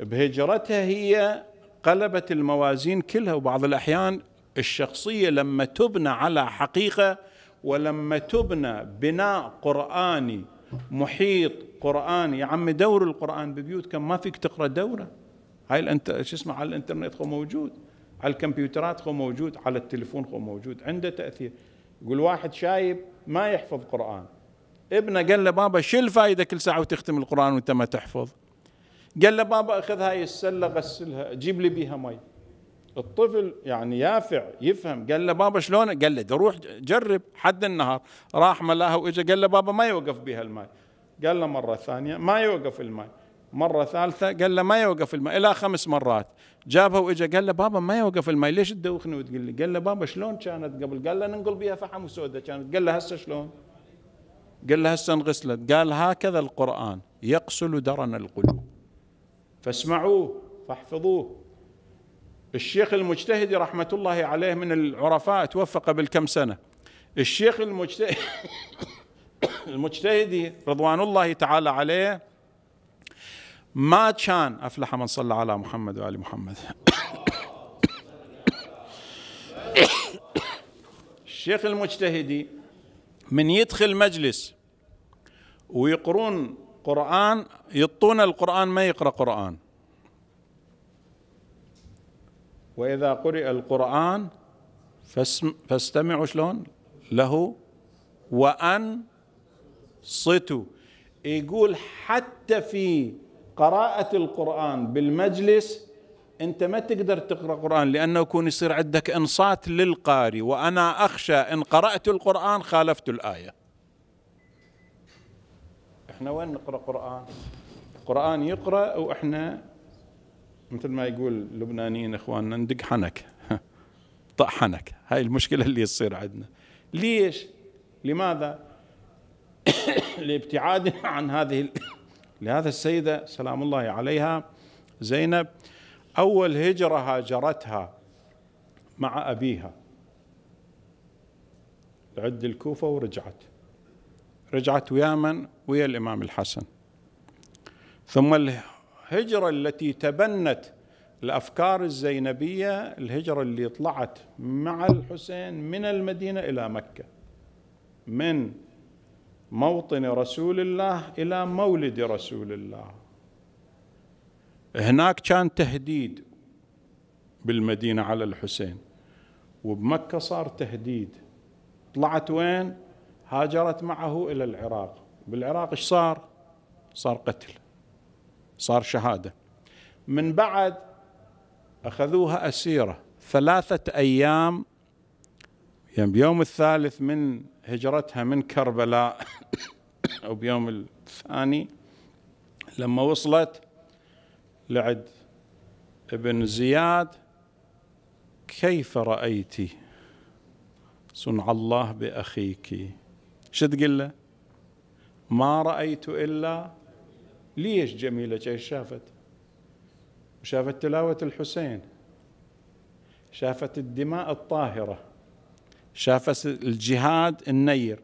بهجرتها هي قلبت الموازين كلها. وبعض الأحيان الشخصية لما تبنى على حقيقة ولما تبنى بناء قرآني محيط قرآني. يا عمي دور القرآن ببيوتكم ما فيك تقرأ دورة. هاي الانت شو اسمه على الإنترنت موجود. على الكمبيوترات خو موجود على التليفون خو موجود عنده تأثير. يقول واحد شايب ما يحفظ قرآن. ابنه قال له بابا شو الفائده كل ساعة وتختم القرآن وانت ما تحفظ؟ قال له بابا أخذ هاي السلة غسلها جيب لي بيها مي. الطفل يعني يافع يفهم. قال له بابا شلون؟ قال له روح جرب حد النهار. راح ملاها وإجا قال له بابا ما يوقف بها الماء قال له مرة ثانية ما يوقف الماء مرة ثالثة قال له ما يوقف الماء. إلى خمس مرات. جابها وإجا قال له بابا ما يوقف الماء ليش تدوخني وتقول لي قال له بابا شلون كانت قبل؟ قال له ننقل بها فحم وسودة كانت. قال له هسه شلون؟ قال له هسه انغسلت. قال هكذا القرآن يقسل درن القلوب. فاسمعوه فاحفظوه. الشيخ المجتهدي رحمة الله عليه من العرفاء توفى قبل كم سنة. الشيخ المجتهد المجتهدي رضوان الله تعالى عليه ما كان أفلح من صلى على محمد وآل محمد. الشيخ المجتهدي من يدخل مجلس ويقرون قرآن يطون القرآن ما يقرأ قرآن. وإذا قرئ القرآن فاستمعوا شلون؟ له وأن صتوا يقول حتى في قراءة القرآن بالمجلس أنت ما تقدر تقرأ قرآن لأنه يكون يصير عندك إنصات للقارئ وأنا أخشى إن قرأت القرآن خالفت الآية. إحنا وين نقرأ قرآن؟ القرآن يقرأ وإحنا مثل ما يقول اللبنانيين إخواننا ندق حنك. طق حنك. هاي المشكلة اللي تصير عندنا. ليش؟ لماذا؟ لابتعادنا عن هذه لهذا السيدة سلام الله عليها. زينب أول هجرة هاجرتها مع أبيها. لعد الكوفة ورجعت. رجعت ويا من؟ ويا الإمام الحسن. ثم الهجرة التي تبنت الأفكار الزينبية الهجرة اللي طلعت مع الحسين من المدينة إلى مكة. من موطن رسول الله إلى مولد رسول الله. هناك كان تهديد بالمدينة على الحسين وبمكة صار تهديد. طلعت وين؟ هاجرت معه إلى العراق. بالعراق إيش صار؟ صار قتل صار شهادة. من بعد أخذوها أسيرة ثلاثة أيام يعني بيوم الثالث من هجرتها من كربلاء أو بيوم الثاني لما وصلت لعد ابن زياد كيف رأيت؟ صنع الله بأخيك. شو تقول له؟ ما رأيت إلا ليش جميلة؟ كيف شافت. شافت تلاوة الحسين. شافت الدماء الطاهرة. شافت الجهاد النير.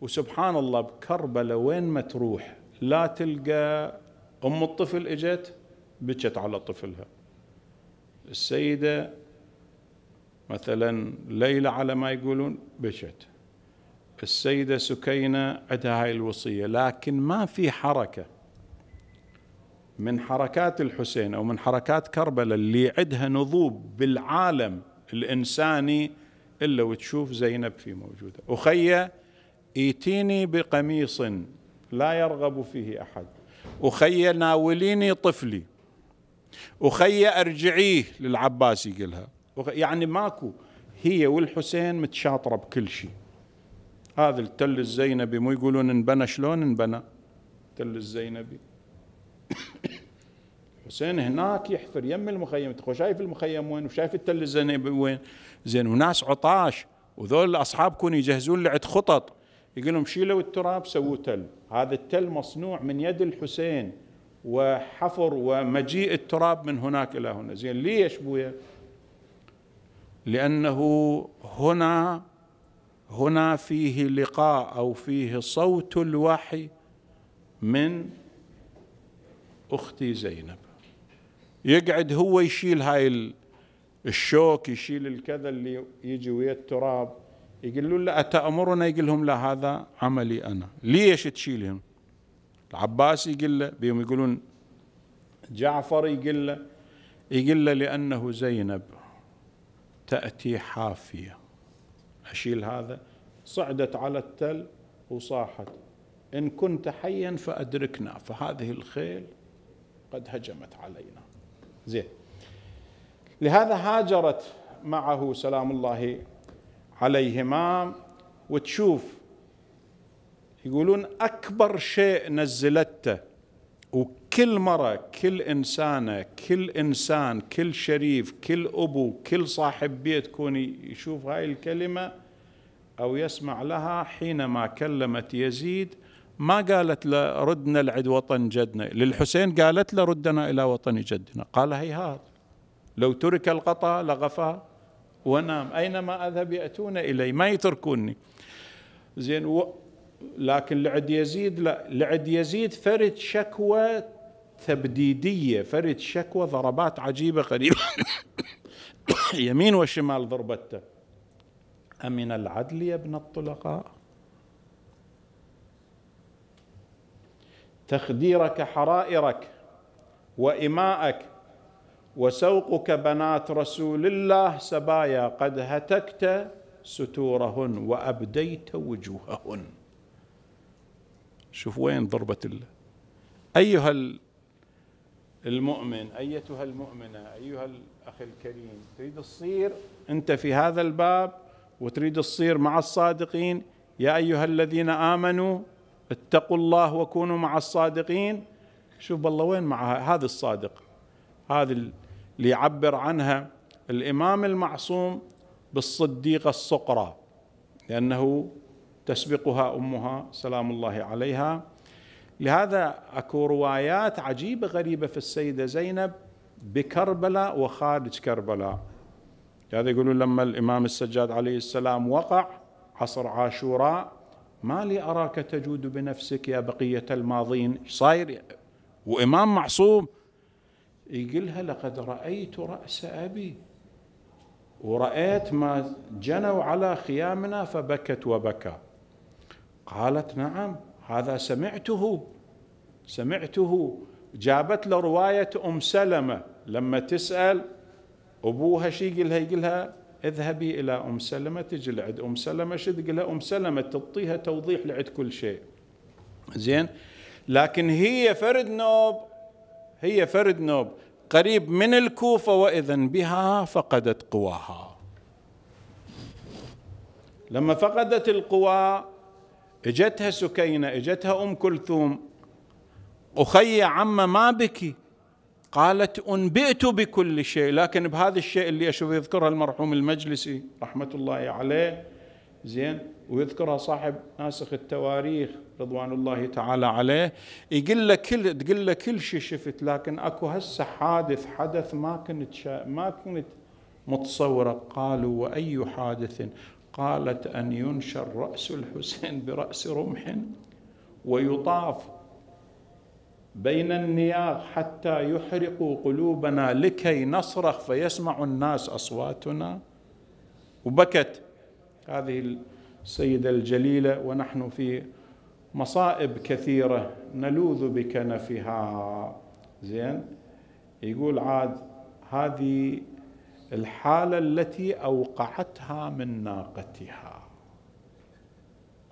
وسبحان الله بكربلاء وين ما تروح لا تلقى أم الطفل إجت بكت على طفلها. السيدة مثلا ليلى على ما يقولون بكت. السيدة سكينة عندها هاي الوصية لكن ما في حركة. من حركات الحسين أو من حركات كربلاء اللي عندها نضوب بالعالم الإنساني إلا وتشوف زينب في موجودة. أخي إيتيني بقميص لا يرغب فيه أحد. أخي ناوليني طفلي. أخي أرجعيه للعباس يقولها. يعني ماكو هي والحسين متشاطرة بكل شيء. هذا التل الزينبي مو يقولون انبنى شلون انبنى؟ التل الزينبي. حسين هناك يحفر يم المخيم تخو شايف المخيم وين؟ وشايف التل الزينبي وين؟ زين وناس عطاش وذول الأصحاب كونوا يجهزون لعد خطط. يقول لهم شيلوا التراب سووا تل. هذا التل مصنوع من يد الحسين وحفر ومجيء التراب من هناك إلى هنا. زين ليش بويا؟ لأنه هنا هنا فيه لقاء أو فيه صوت الوحي من أختي زينب. يقعد هو يشيل هاي الشوك يشيل الكذا اللي يجي ويا التراب يقول له أتأمرنا؟ يقول لهم لا هذا عملي أنا. ليش تشيلهم؟ العباس يقول له بيهم يقولون جعفر يقول له يقول له لأنه زينب تأتي حافية. أشيل هذا. صعدت على التل وصاحت. إن كنت حيا فأدركنا. فهذه الخيل قد هجمت علينا. زين. لهذا هاجرت معه سلام الله عليهما وتشوف يقولون أكبر شيء نزلته وكل مرة كل إنسانة كل إنسان كل شريف كل أبو كل صاحب بيت كون يشوف هاي الكلمة أو يسمع لها حينما كلمت يزيد ما قالت له ردنا لعد وطن جدنا. للحسين قالت له ردنا إلى وطن جدنا. قال هيهات لو ترك القطا لغفى ونام. أينما أذهب يأتون إلي. ما يتركوني. زين و... لكن لعد يزيد لا. لعد يزيد فرد شكوى تبديدية. فرد شكوى ضربات عجيبة قريبة يمين وشمال ضربته. أمن العدل يا ابن الطلقاء؟ تخديرك حرائرك وإماءك وسوقك بنات رسول الله سبايا قد هتكت ستورهن وأبديت وجوههن. شوف وين ضربة أيها المؤمن أيتها المؤمنة أيها الأخ الكريم تريد تصير أنت في هذا الباب وتريد تصير مع الصادقين؟ يا أيها الذين آمنوا اتقوا الله وكونوا مع الصادقين. شوف بالله وين مع هذا الصادق؟ هذا اللي يعبر عنها الإمام المعصوم بالصديقة الصقرى لأنه تسبقها أمها سلام الله عليها. لهذا أكو روايات عجيبة غريبة في السيدة زينب بكربلاء وخارج كربلاء. هذا يقولون لما الإمام السجاد عليه السلام وقع عصر عاشوراء ما لي أراك تجود بنفسك يا بقية الماضين؟ صاير؟ وإمام معصوم يقولها لقد رأيت رأس أبي. ورأيت ما جنوا على خيامنا فبكت وبكى. قالت نعم هذا سمعته. سمعته. جابت له رواية أم سلمة. لما تسأل أبوها شي يقولها؟ يقولها اذهبي إلى أم سلمة تجي لعند أم سلمة شو تقولها أم سلمة تعطيها توضيح لعند كل شيء. زين؟ لكن هي فرد نوب هي فرد نوب. قريب من الكوفة وإذا بها فقدت قواها. لما فقدت القوى إجتها سكينة إجتها أم كلثوم. أخي عم ما بكي قالت أنبئت بكل شيء لكن بهذا الشيء اللي أشوف يذكرها المرحوم المجلسي رحمة الله عليه زين ويذكرها صاحب ناسخ التواريخ رضوان الله تعالى عليه يقول له كل تقول له كل شيء شفت لكن أكو هسه حادث حدث ما كنت شا ما كنت متصورة. قالوا وأي حادث؟ قالت أن ينشر رأس الحسين برأس رمح ويطاف بين النياغ حتى يحرقوا قلوبنا لكي نصرخ فيسمع الناس أصواتنا. وبكت هذه السيدة الجليلة ونحن في مصائب كثيرة نلوذ بكنفها زين؟ يقول عاد هذه الحالة التي أوقعتها من ناقتها.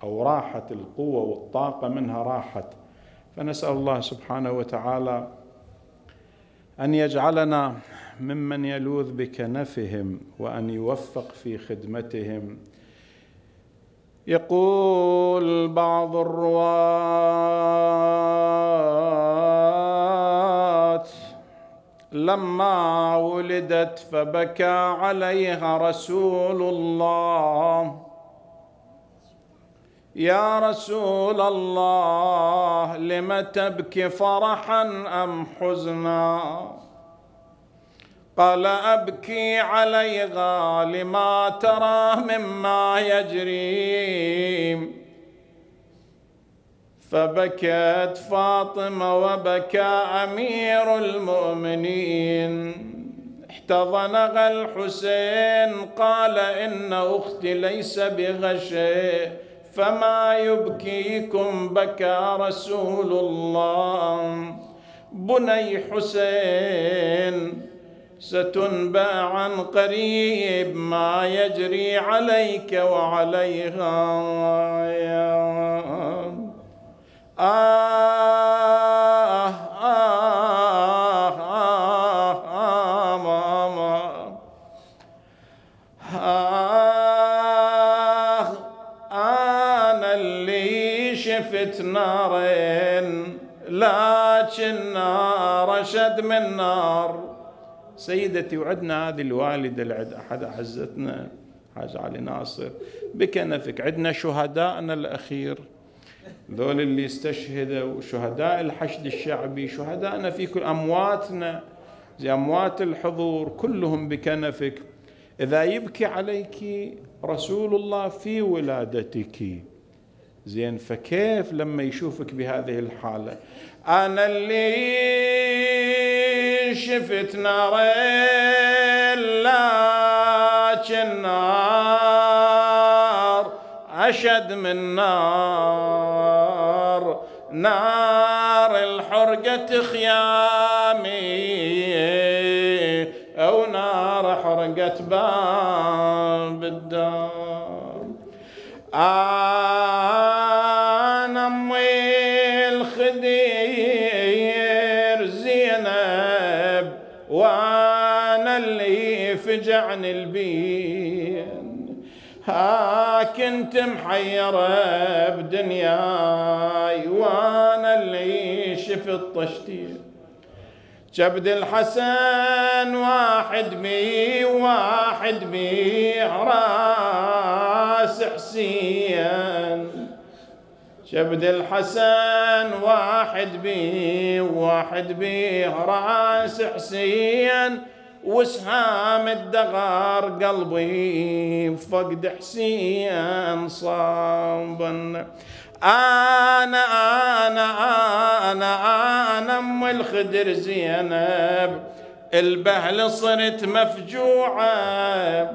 أو راحت القوة والطاقة منها راحت فنسأل الله سبحانه وتعالى أن يجعلنا ممن يلوذ بكنفهم وأن يوفق في خدمتهم. يقول بعض الرواة لما ولدت فبكى عليها رسول الله يا رسول الله لم تبكي فرحا أم حزنا؟ قال أبكي عليها لما ترى مما يجري. فبكت فاطمة وبكى أمير المؤمنين. احتضنها الحسين قال إن أختي ليس بغشي. فما يبكيكم بكى رسول الله بني حسين ستنبأ عن قريب ما يجري عليك وعليها آه آه آه آه ماما آه شفت نارين لكن نار أشد من نار. سيدتي وعدنا هذه الوالدة عند أحد أعزتنا حاج علي ناصر. بكنفك عندنا شهدائنا الأخير. ذول اللي استشهدوا شهداء الحشد الشعبي شهدائنا في كل أمواتنا زي أموات الحضور كلهم بكنفك. إذا يبكي عليك رسول الله في ولادتك. زين فكيف لما يشوفك بهذه الحالة؟ أنا اللي شفت نارين لكن نار أشد من نار نار الحرقة خيامي أو نار حرقت باب الدار. أنا اللي فجعني البين. ها كنت محيرة بدنياي وأنا اللي شفت طشتي. جبد الحسن واحد بي واحد بي راس حسين. جبد الحسن واحد بي واحد بي راس حسين. وسهام الدغار قلبي فقد حسين صابا أنا أنا أنا أنا أم الخدر زينب البهل صرت مفجوعة.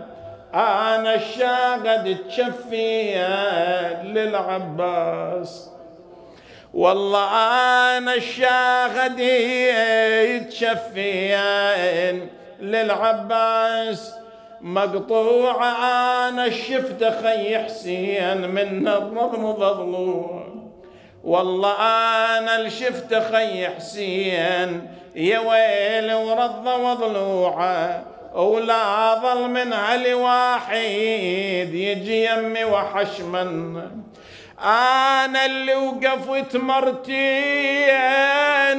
أنا الشاغد تشفية للعباس. والله أنا الشاغد تشفية. للعباس. مقطوع أنا شفت خي حسين من الرغم ضلوع والله أنا شفت خي حسين يا ويل ورض وضلوعه ولا ظل من علي واحد يجي يمي وحشمن. أنا اللي وقفت مرتين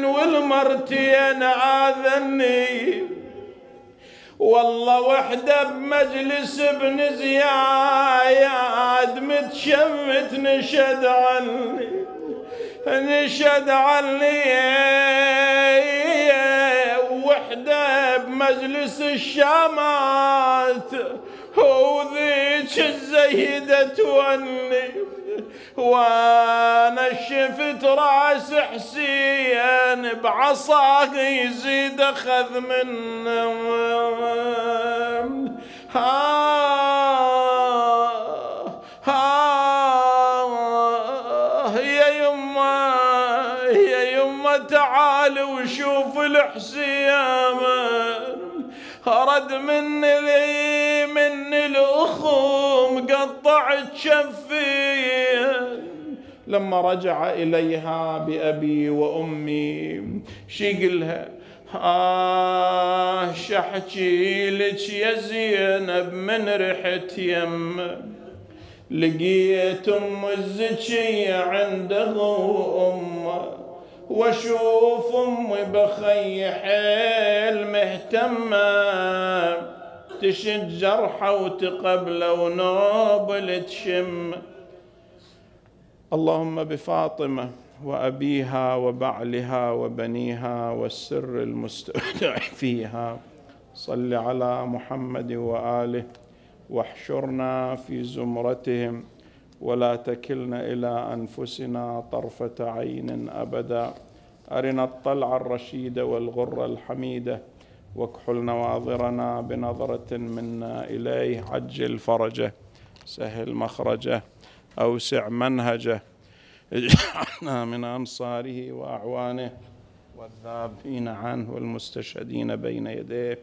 والمرتين آذني. والله وحده بمجلس ابن زياد متشمت نشد عني نشد عني وحده بمجلس الشامات وذيك الزيدة توني وأنا شفت راس حسين بعصاه يزيد أخذ منه. ها يا يما يا يما تعال وشوف الحسين. رد من لي من الاخو مقطع شفي لما رجع إليها بأبي وأمي شقلها آه شحكي لك يا زينب من رحت يم. لقيت ام الزكية عنده امه واشوف امي بخي حيل مهتمة تشد جرحه وتقبله ونوبل تشم. اللهم بفاطمة وأبيها وبعلها وبنيها والسر المستودع فيها. صل على محمد وآله واحشرنا في زمرتهم. ولا تكلنا إلى أنفسنا طرفة عين أبدا. أرنا الطلع الرشيد والغر الحميده واكحل نواظرنا بنظرة منا إليه. عجل فرجه سهل مخرجه أوسع منهجه. اجعلنا من أنصاره وأعوانه. والذابين عنه والمستشهدين بين يديه.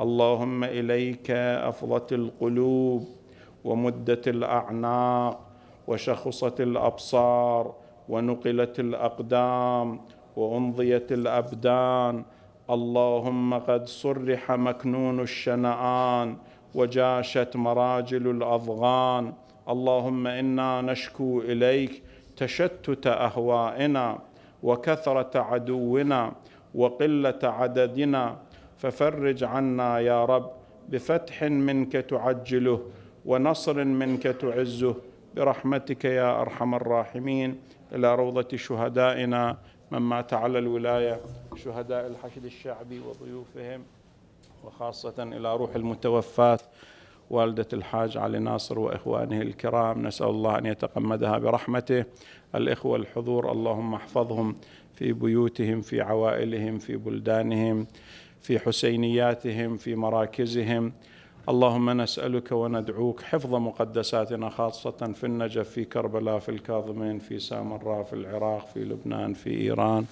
اللهم إليك أفضت القلوب. ومدت الأعناق وشخصت الأبصار ونقلت الأقدام وانضيت الأبدان. اللهم قد صرح مكنون الشنآن وجاشت مراجل الأضغان. اللهم إنا نشكو إليك تشتت أهوائنا وكثرة عدونا وقلة عددنا. ففرج عنا يا رب بفتح منك تعجله ونصر منك تعزه برحمتك يا أرحم الراحمين. إلى روضة شهدائنا من مات على الولاية شهداء الحشد الشعبي وضيوفهم وخاصة إلى روح المتوفات والدة الحاج علي ناصر وإخوانه الكرام. نسأل الله أن يتقمدها برحمته. الإخوة الحضور اللهم احفظهم في بيوتهم في عوائلهم في بلدانهم في حسينياتهم في مراكزهم. اللهم نسألك وندعوك حفظ مقدساتنا خاصة في النجف في كربلاء في الكاظمين في سامراء في العراق في لبنان في إيران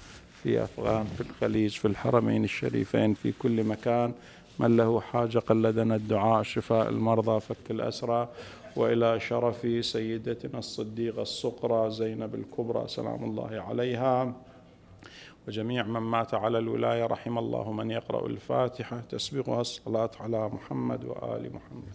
في أفغان في الخليج في الحرمين الشريفين في كل مكان. من له حاجة قلدنا الدعاء شفاء المرضى فك الأسرى. وإلى شرف سيدتنا الصديقة الصقرى زينب الكبرى سلام الله عليها. وجميع من مات على الولاية رحم الله من يقرأ الفاتحة. تسبقها الصلاة على محمد وآل محمد.